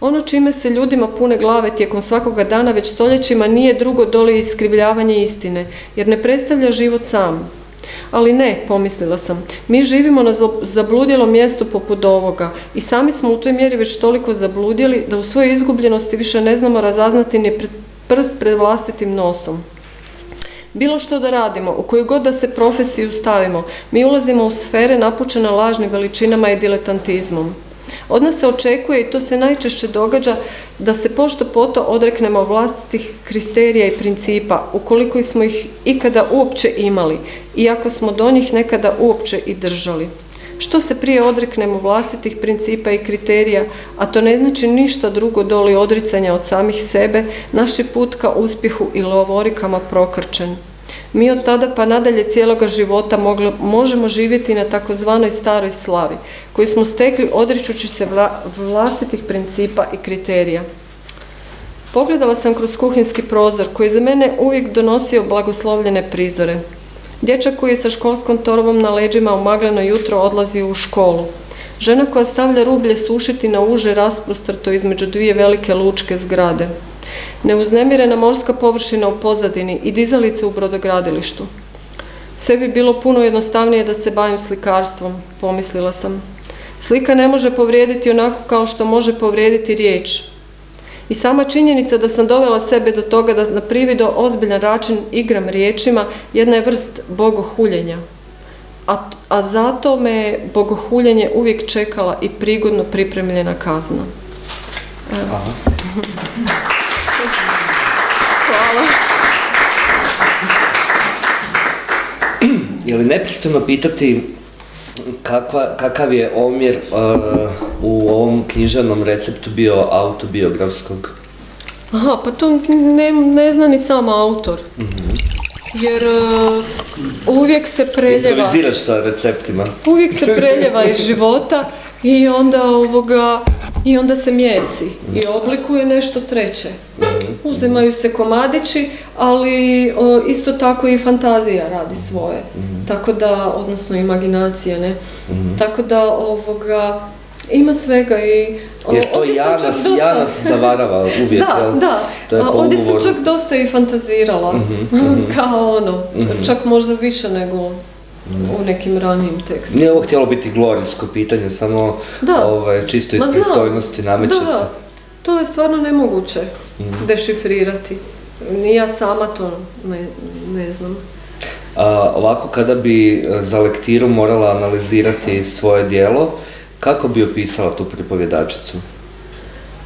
Ono čime se ljudima pune glave tijekom svakoga dana već stoljećima nije drugo doli iskrivljavanje istine, jer ne predstavlja život sam. Ali ne, pomislila sam, mi živimo na zabludjelom mjestu poput ovoga i sami smo u toj mjeri već toliko zabludjeli da u svojoj izgubljenosti više ne znamo razaznati ni prst pred vlastitim nosom. Bilo što da radimo, u koju god da se profesiju stavimo, mi ulazimo u sfere napučene lažnim veličinama i diletantizmom. Od nas se očekuje i to se najčešće događa da se pošto poto odreknemo vlastitih kriterija i principa, ukoliko smo ih ikada uopće imali, iako smo do njih nekada uopće i držali. Što se prije odreknemo vlastitih principa i kriterija, a to ne znači ništa drugo doli odricanja od samih sebe, naši put ka uspjehu i lovorikama prokrčen. Mi od tada pa nadalje cijeloga života možemo živjeti na takozvanoj staroj slavi, koju smo stekli odričući se vlastitih principa i kriterija. Pogledala sam kroz kuhinski prozor koji za mene uvijek donosio blagoslovljene prizore. Dječak koji je sa školskom torbom na leđima u magleno jutro odlazi u školu. Žena koja stavlja rublje sušiti na uže rasprostrto između dvije velike lučke zgrade. Neuznemirena morska površina u pozadini i dizalice u brodogradilištu. Sve bi bilo puno jednostavnije da se bavim slikarstvom, pomislila sam. Slika ne može povrijediti onako kao što može povrijediti riječ, i sama činjenica da sam dovela sebe do toga da na privido ozbiljan račin igram riječima jedna je vrst bogohuljenja. A, a zato me bogohuljenje uvijek čekala i prigodno pripremljena kazna. Hvala. Je li nepristojno pitati kakva, kakav je omjer uh, u ovom književnom receptu bio autobiografskog? Aha, pa to ne, ne zna ni sam autor. Jer uh, uvijek se preljeva... Improviziraš sa receptima. Uvijek se preljeva iz života i onda ovoga i onda se mjesi i oblikuje nešto treće. Uzimaju se komadići, ali isto tako i fantazija radi svoje. Tako da, odnosno imaginacija, ne? Tako da ovoga, ima svega i... Jer to ja nas, dosta... ja nas zavarava uvijek, Da, da. To je ovdje sam čak dosta i fantazirala. Kao ono, čak možda više nego u nekim ranijim tekstima. Nije ovo htjelo biti glorijsko pitanje, samo ovaj, čisto iz pristojnosti nameće da, se. To je stvarno nemoguće mm. dešifrirati. Ni ja sama to ne, ne znam. A, ovako, kada bi e, za lektiru morala analizirati svoje dijelo, kako bi opisala tu pripovjedačicu?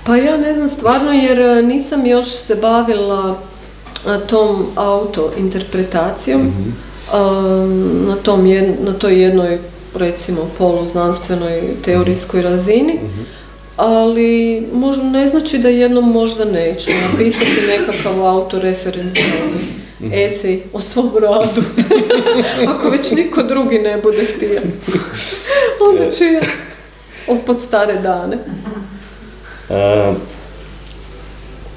Pa ja ne znam stvarno jer e, nisam još se bavila e, tom auto interpretacijom. Mhm na, tom na toj jednoj recimo poluznanstvenoj teorijskoj razini, ali možda ne znači da jednom možda neću napisati nekakav autoreferencijalni esej o svom radu. Ako već niko drugi ne bude htio. Onda ću ja. pod stare dane. Uh,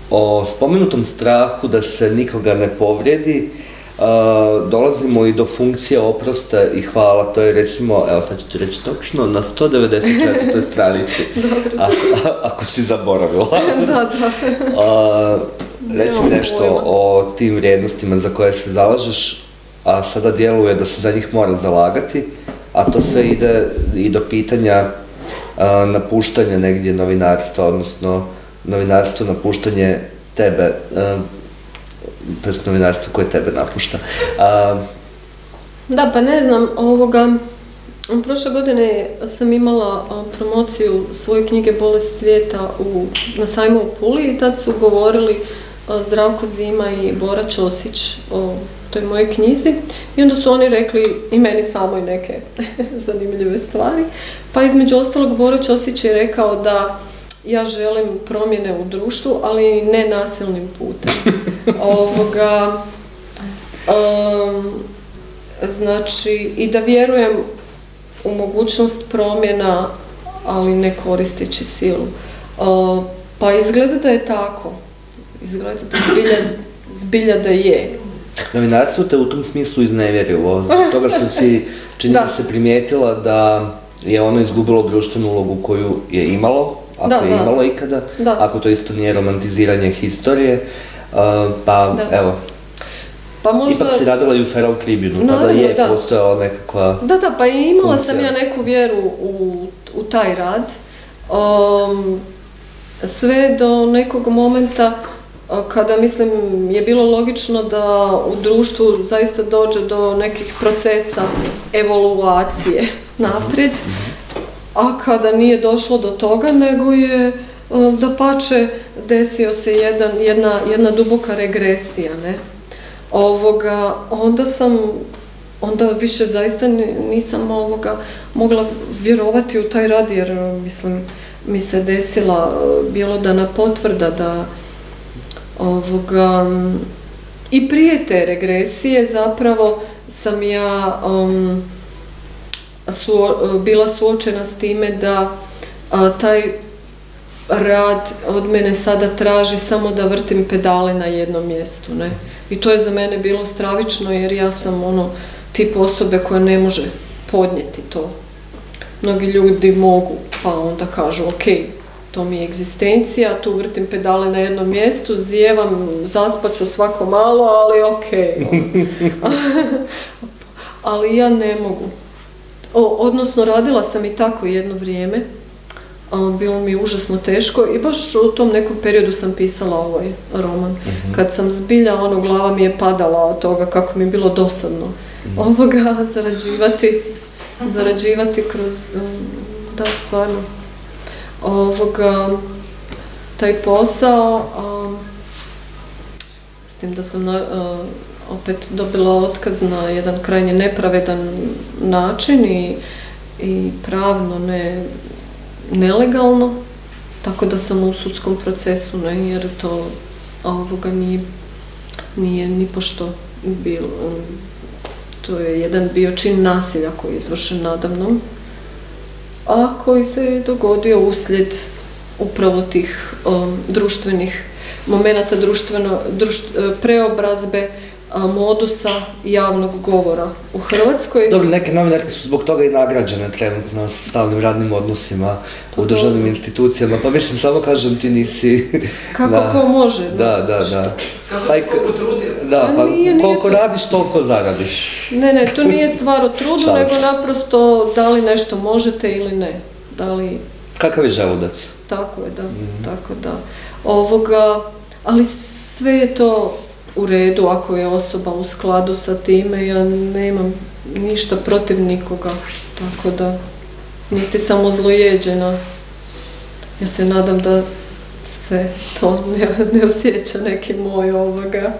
o spomenutom strahu da se nikoga ne povrijedi, uh, dolazimo i do funkcije oprosta i hvala, to je recimo, evo sad ću ti reći točno, na 194. stranici, a, a, ako si zaboravila. da, da. Uh, reci mi nešto o tim vrijednostima za koje se zalažeš, a sada djeluje da se za njih mora zalagati, a to sve ide i do pitanja a, napuštanja negdje novinarstva, odnosno novinarstvo napuštanje tebe, to je novinarstvo koje tebe napušta. A, da, pa ne znam, ovoga, Prošle godine sam imala promociju svoje knjige Bolest svijeta u, na sajmu u Puli i tad su govorili Zdravko Zima i Bora Ćosić o toj mojoj knjizi i onda su oni rekli i meni samo i neke zanimljive stvari. Pa između ostalog Bora Ćosić je rekao da ja želim promjene u društvu, ali ne nasilnim putem. Ovoga, um, znači, i da vjerujem u mogućnost promjena, ali ne koristeći silu. Uh, pa izgleda da je tako. Izgleda da zbilja, zbilja da je. Novinarstvo te u tom smislu iznevjerilo, zbog toga što si čini da. se primijetila da je ono izgubilo društvenu ulogu koju je imalo, ako da, je da. imalo ikada, da. ako to isto nije romantiziranje historije, pa da. evo, pa možda... Ipak si radila i u Feral Tribune, tada je da. postojala nekakva Da, da, pa i imala funkcija. sam ja neku vjeru u, u taj rad. Um, sve do nekog momenta kada mislim je bilo logično da u društvu zaista dođe do nekih procesa evoluacije naprijed, a kada nije došlo do toga, nego je da pače desio se jedan, jedna, jedna duboka regresija, ne? Ovoga, onda sam, onda više zaista nisam ovoga mogla vjerovati u taj rad, jer mislim, mi se desila bjelodana potvrda da ovoga, i prije te regresije zapravo sam ja um, su, bila suočena s time da a, taj rad od mene sada traži samo da vrtim pedale na jednom mjestu. Ne? I to je za mene bilo stravično jer ja sam ono tip osobe koja ne može podnijeti to. Mnogi ljudi mogu, pa onda kažu ok, to mi je egzistencija, tu vrtim pedale na jednom mjestu, zijevam, zaspaću svako malo, ali ok. ali ja ne mogu. O, odnosno, radila sam i tako jedno vrijeme, bilo mi užasno teško i baš u tom nekom periodu sam pisala ovaj roman. Uh-huh. Kad sam zbilja, ono, glava mi je padala od toga kako mi je bilo dosadno uh-huh. ovoga zarađivati, zarađivati kroz, um, da, stvarno, ovoga, taj posao, a, s tim da sam na, a, opet dobila otkaz na jedan krajnje nepravedan način i, i pravno ne, nelegalno, tako da sam u sudskom procesu, ne, jer to ovoga nije, nije ni pošto bilo. To je jedan bio čin nasilja koji je izvršen nadamnom a koji se dogodio uslijed upravo tih um, društvenih momenata društveno, društ, preobrazbe modusa javnog govora u Hrvatskoj. Dobro, neke novinarke su zbog toga i nagrađene trenutno s stalnim radnim odnosima pa u državnim institucijama, pa mislim, samo kažem ti nisi... Kako da, ko može. Da, da, da. da. Kako se koliko trudio. Da, pa, pa nije, koliko nije to... radiš, toliko zaradiš. Ne, ne, to nije stvar o trudu, nego naprosto da li nešto možete ili ne. Da li... Kakav je želudac? Tako je, da, mm. tako da. Ovoga, ali sve je to u redu ako je osoba u skladu sa time, ja nemam ništa protiv nikoga, tako da niti sam ozlojeđena. Ja se nadam da se to ne, ne osjeća neki moj ovoga.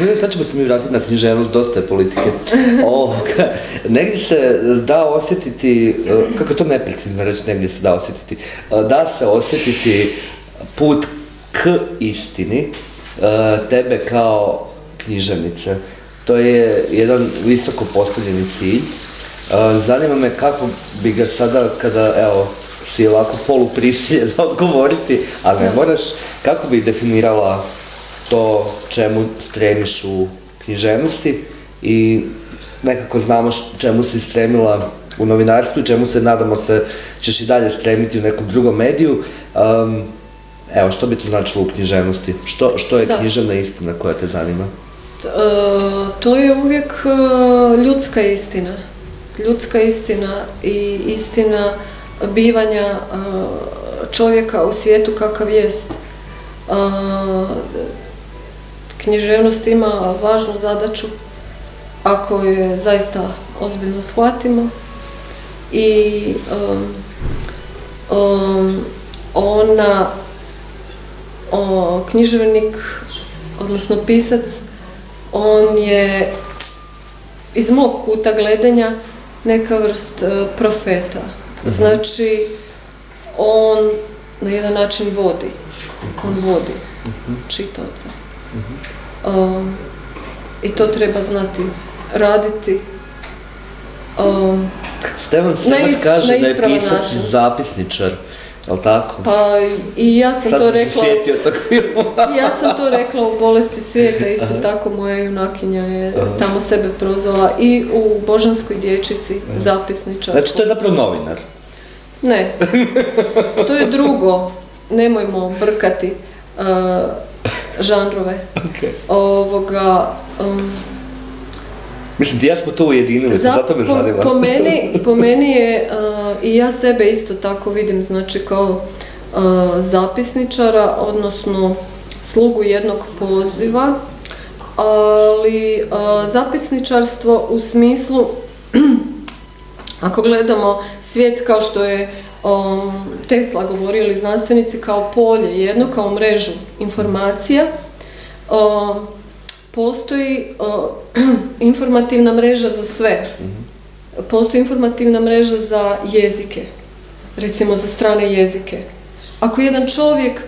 Ne, sad ćemo se mi vratiti na književnost, dosta je politike. Ovoga, negdje se da osjetiti, kako to neprecizno reći, negdje se da osjetiti, da se osjetiti put k istini, tebe kao književnice. To je jedan visoko postavljeni cilj. E, zanima me kako bi ga sada, kada, evo, si ovako poluprisiljen odgovoriti, ali ne moraš. Kako bi definirala to čemu stremiš u književnosti i nekako znamo čemu si stremila u novinarstvu i čemu se, nadamo se, ćeš i dalje stremiti u nekom drugom mediju. Um, evo, što bi to značilo u književnosti? Što, što je Da. književna istina koja te zanima? T- e, to je uvijek e, ljudska istina. Ljudska istina i istina bivanja e, čovjeka u svijetu kakav jest. Književnost ima važnu zadaću ako je zaista ozbiljno shvatimo i um, um, ona o, književnik odnosno pisac on je iz mog kuta gledanja neka vrst e, profeta. Znači, on na jedan način vodi. On vodi čitaoca. Um, I to treba znati raditi. Um, Stevan is- kaže da je pisac način. zapisničar, jel tako? pa i ja sam Sad to sam se rekla... filma. Ja sam to rekla u Bolesti svijeta, isto tako moja junakinja je tamo sebe prozvala i u Božanskoj dječici zapisničar. Znači, to je zapravo novinar. Ne, to je drugo. Nemojmo brkati uh, žanrove. Okay. Ovoga, um, Mislim, ti ja smo to ujedinili, za- zato me po, zanima. po meni, po meni je, uh, i ja sebe isto tako vidim, znači kao uh, zapisničara, odnosno slugu jednog poziva, ali uh, zapisničarstvo u smislu ako gledamo svijet kao što je um, Tesla govorio ili znanstvenici kao polje, jedno kao mrežu informacija, postoji informativna mreža za sve. Postoji informativna mreža za jezike, recimo za strane jezike. Ako jedan čovjek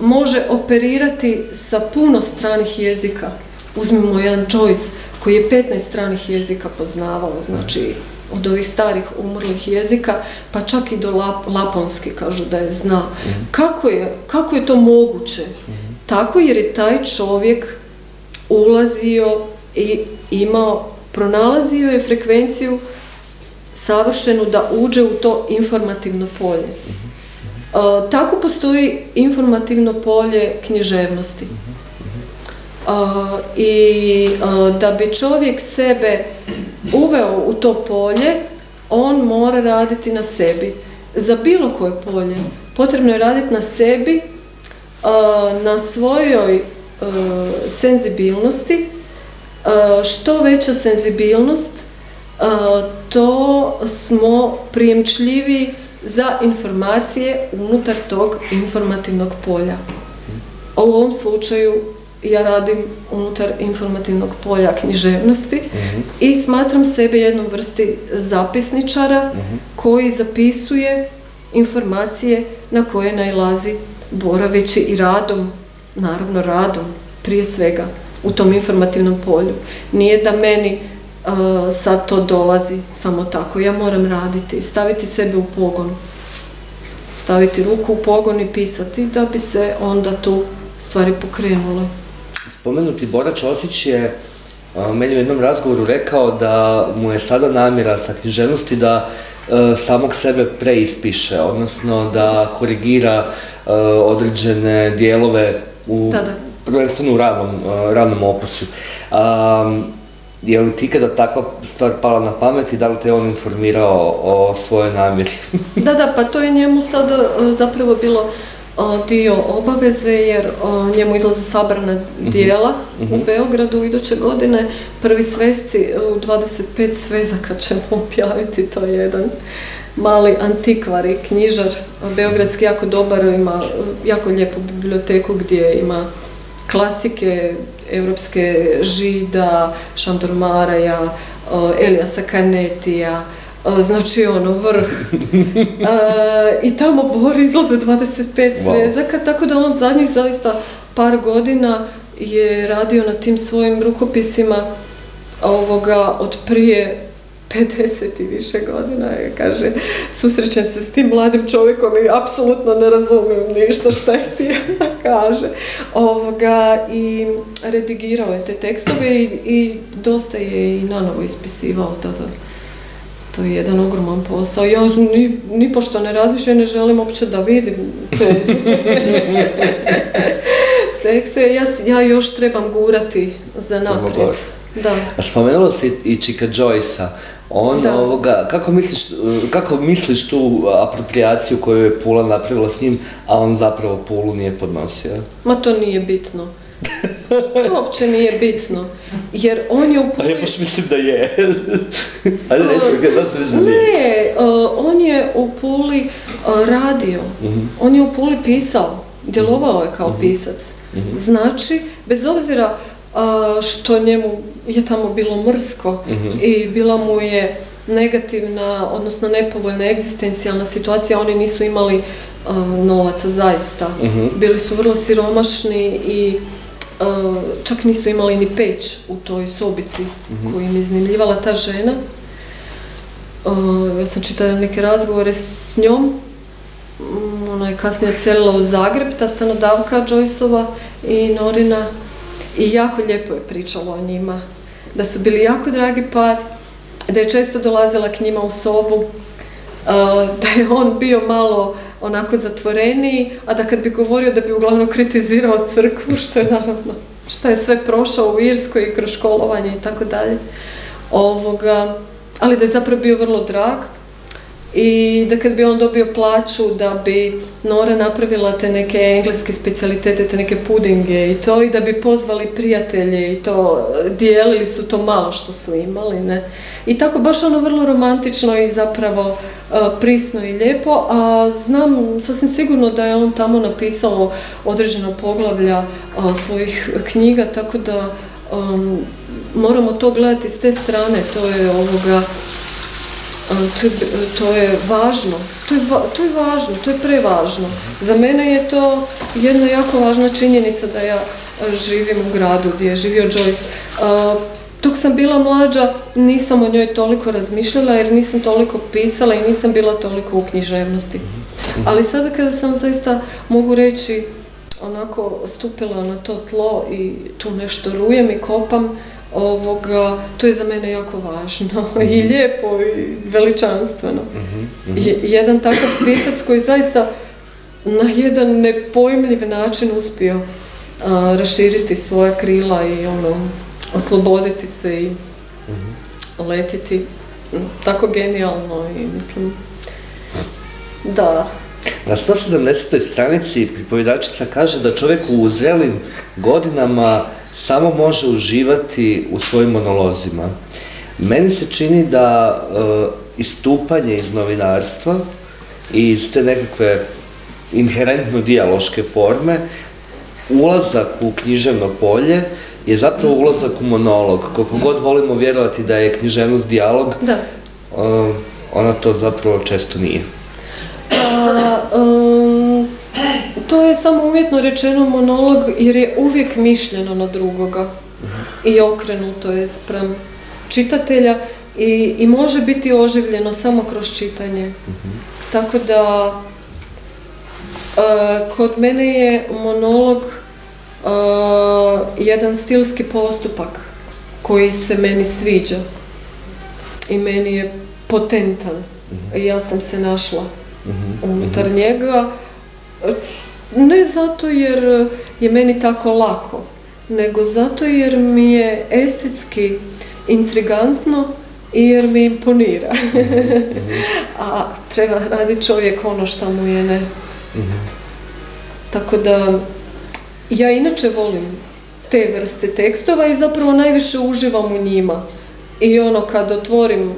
može operirati sa puno stranih jezika, uzmimo jedan Joyce koji je 15 stranih jezika poznavao, znači od ovih starih umrlih jezika, pa čak i do lap, laponski kažu da je zna. Kako je, kako je to moguće? Tako jer je taj čovjek ulazio i imao, pronalazio je frekvenciju savršenu da uđe u to informativno polje. E, tako postoji informativno polje književnosti. E, I e, da bi čovjek sebe uveo u to polje, on mora raditi na sebi. Za bilo koje polje potrebno je raditi na sebi, na svojoj senzibilnosti. E, Što veća senzibilnost, e, to smo prijemčljivi za informacije unutar tog informativnog polja. U ovom slučaju ja radim unutar informativnog polja književnosti i smatram sebe jednom vrsti zapisničara koji zapisuje informacije na koje najlazi boraveći i radom, naravno radom prije svega u tom informativnom polju. Nije da meni uh, sad to dolazi samo tako, ja moram raditi, staviti sebe u pogon staviti ruku u pogon i pisati da bi se onda tu stvari pokrenule. Spomenuti Bora Ćosić je a, meni u jednom razgovoru rekao da mu je sada namjera sa književnosti da e, samog sebe preispiše, odnosno da korigira određene dijelove u Da, da. prvenstveno u radnom, e, radnom opusu. Um, je li ti kada takva stvar pala na pamet i da li te on informirao o svojoj namjeri? Da, da, pa to je njemu sada e, zapravo bilo dio obaveze jer njemu izlaze sabrana dijela u Beogradu iduće godine. Prvi svesci e, u 25 svezaka ćemo objaviti, to je jedan mali antikvar i knjižar, beogradski jako dobar, ima e, jako lijepu biblioteku gdje ima klasike europske Žida, Šandor Maraja, e, Eliasa Kanetija, znači ono vrh. E, I tamo Bori izlaze 25 Wow. svezaka, tako da on zadnjih zaista par godina je radio na tim svojim rukopisima ovoga od prije 50 i više godina, kaže, susrećem se s tim mladim čovjekom i apsolutno ne razumijem ništa šta je htio kaže. Ovoga, I redigirao je te tekstove i, i dosta je i nanovo ispisivao tada. To je jedan ogroman posao. Ja ni, ni pošto ne razmišljam, ne želim uopće da vidim te tekste. Ja, ja još trebam gurati za naprijed. Da. A spomenula si i Čika Joyce-a. On, ovoga, kako misliš, kako misliš tu apropriaciju koju je Pula napravila s njim, a on zapravo Pulu nije podnosio? Ma to nije bitno. to uopće nije bitno. Jer on je u Puli... A ja baš mislim da je. Ajde, reći, Ne, on je u Puli radio. Mhm. On je u Puli pisao. Djelovao je kao mhm. pisac. Mhm. Znači, bez obzira što njemu je tamo bilo mrsko i bila mu je negativna, odnosno nepovoljna egzistencijalna situacija, oni nisu imali novaca zaista. Bili su vrlo siromašni i čak nisu imali ni peć u toj sobici mm koju im iznimljivala ta žena. ja sam čitala neke razgovore s njom. Mm, ona je kasnije odselila u Zagreb, ta stanodavka Joyceova i Norina i jako lijepo je pričala o njima. Da su bili jako dragi par, da je često dolazila k njima u sobu, uh, da je on bio malo onako zatvoreniji, a da kad bi govorio da bi uglavnom kritizirao crkvu, što je naravno, što je sve prošao u Irskoj i kroz školovanje i tako dalje. Ovoga, ali da je zapravo bio vrlo drag i da kad bi on dobio plaću da bi Nora napravila te neke engleske specijalitete, te neke pudinge i to i da bi pozvali prijatelje i to dijelili su to malo što su imali, ne. I tako baš ono vrlo romantično i zapravo uh, prisno i lijepo, a znam sasvim sigurno da je on tamo napisao određeno poglavlja svojih knjiga, tako da um, moramo to gledati s te strane, to je ovoga to je, to je važno, to je, to je važno, to je prevažno. Za mene je to jedna jako važna činjenica da ja živim u gradu gdje je živio Joyce. Dok sam bila mlađa nisam o njoj toliko razmišljala jer nisam toliko pisala i nisam bila toliko u književnosti. Ali sada kada sam zaista mogu reći onako stupila na to tlo i tu nešto rujem i kopam, ovoga, to je za mene jako važno i mhm. lijepo i veličanstveno. Mhm, mhm. Jedan takav pisac koji zaista na jedan nepojmljiv način uspio raširiti svoja krila i ono, osloboditi se i letiti tako genijalno i mislim da. Na 170. stranici pripovjedačica kaže da čovjek u zrelim godinama samo može uživati u svojim monolozima. Meni se čini da e, istupanje iz novinarstva i iz te nekakve inherentno dijaloške forme, ulazak u književno polje je zapravo ulazak u monolog. Koliko god volimo vjerovati da je književnost dijalog. E, ona to zapravo često nije. A, to je samo uvjetno rečeno monolog jer je uvijek mišljeno na drugoga i okrenuto je sprem čitatelja i, i može biti oživljeno samo kroz čitanje. Tako da e, kod mene je monolog e, jedan stilski postupak koji se meni sviđa i meni je potentan. I ja sam se našla unutar njega ne zato jer je meni tako lako, nego zato jer mi je estetski intrigantno i jer mi imponira. A treba raditi čovjek ono što mu je ne. Tako da ja inače volim te vrste tekstova i zapravo najviše uživam u njima. I ono kad otvorim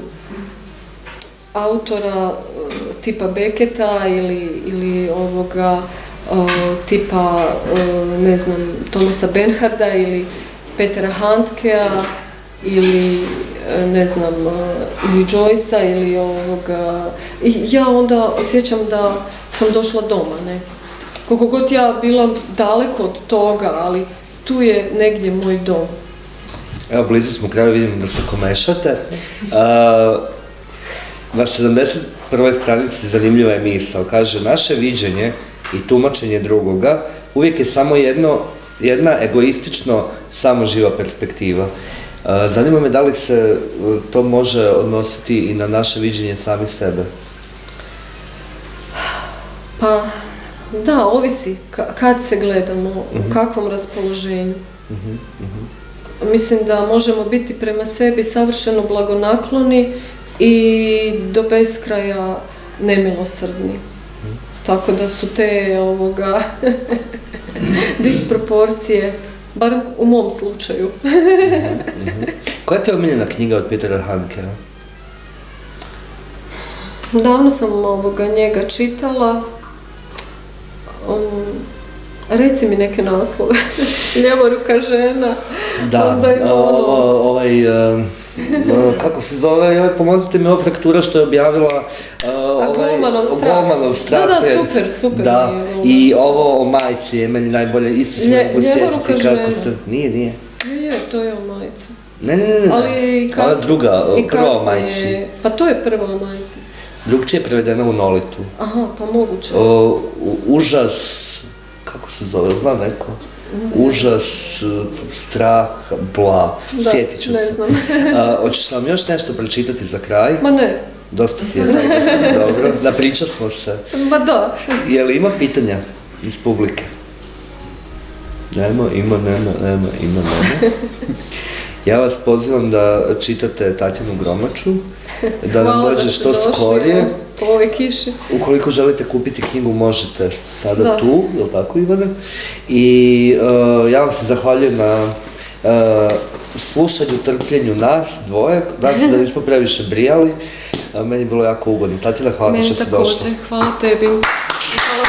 autora eh, tipa Beketa ili, ili ovoga tipa, ne znam, Tomasa Benharda ili Petera Handkea ili ne znam, ili Joyce-a ili ovoga. I ja onda osjećam da sam došla doma, ne. Koliko god ja bila daleko od toga, ali tu je negdje moj dom. Evo, blizu smo kraju, vidim da se komešate. Na 71. stranici zanimljiva je misao. Kaže, naše viđenje i tumačenje drugoga uvijek je samo jedno, jedna egoistično samoživa perspektiva. A, zanima me da li se e, to može odnositi i na naše viđenje samih sebe. Pa, da, ovisi ka- kad se gledamo, u kakvom raspoloženju. Mislim da možemo biti prema sebi savršeno blagonakloni i do beskraja nemilosrdni. Tako da su te ovoga disproporcije, bar u mom slučaju. Koja ti je omiljena knjiga od Petera Hankea? Davno sam ovoga njega čitala. Um, reci mi neke naslove. Ljevoruka žena. Da, Onda ima o- ono- o- ovaj, kako se zove, joj, pomozite mi ova fraktura što je objavila e, ovaj, Golmanov strah. Golmanov strah. Da, da, super, super Da, i ovo o majci je meni najbolje, isto se mogu sjetiti kako se, nije, nije. Je, je, to je o majici. Ne, ne, ne, ne, Ali i kasnije. druga, i prva o majci. Pa to je prva o majici. Drugčije je prevedena u Nolitu. Aha, pa moguće. O, užas, kako se zove, zna neko? Užas, strah, bla, Da, sjetit ću ne se. znam. A, hoćeš nam još nešto pročitati za kraj? Ma ne, Dosta ti je dobro, dobro, napričat smo se. ma da. Je li ima pitanja iz publike? Nema, ima, nema, nema, ima, nema. Ja vas pozivam da čitate Tatjanu Gromaču, da nam Hvala dođe što došli, skorije. Po ovoj kiši. Ukoliko želite kupiti knjigu, možete sada Da. tu, je li tako Ivane? I uh, ja vam se zahvaljujem na uh, slušanju, trpljenju nas dvoje. Nadam se da nismo previše brijali. Uh, meni je bilo jako ugodno. Tatjana, hvala ti Meni što si došla. također, hvala tebi. Hvala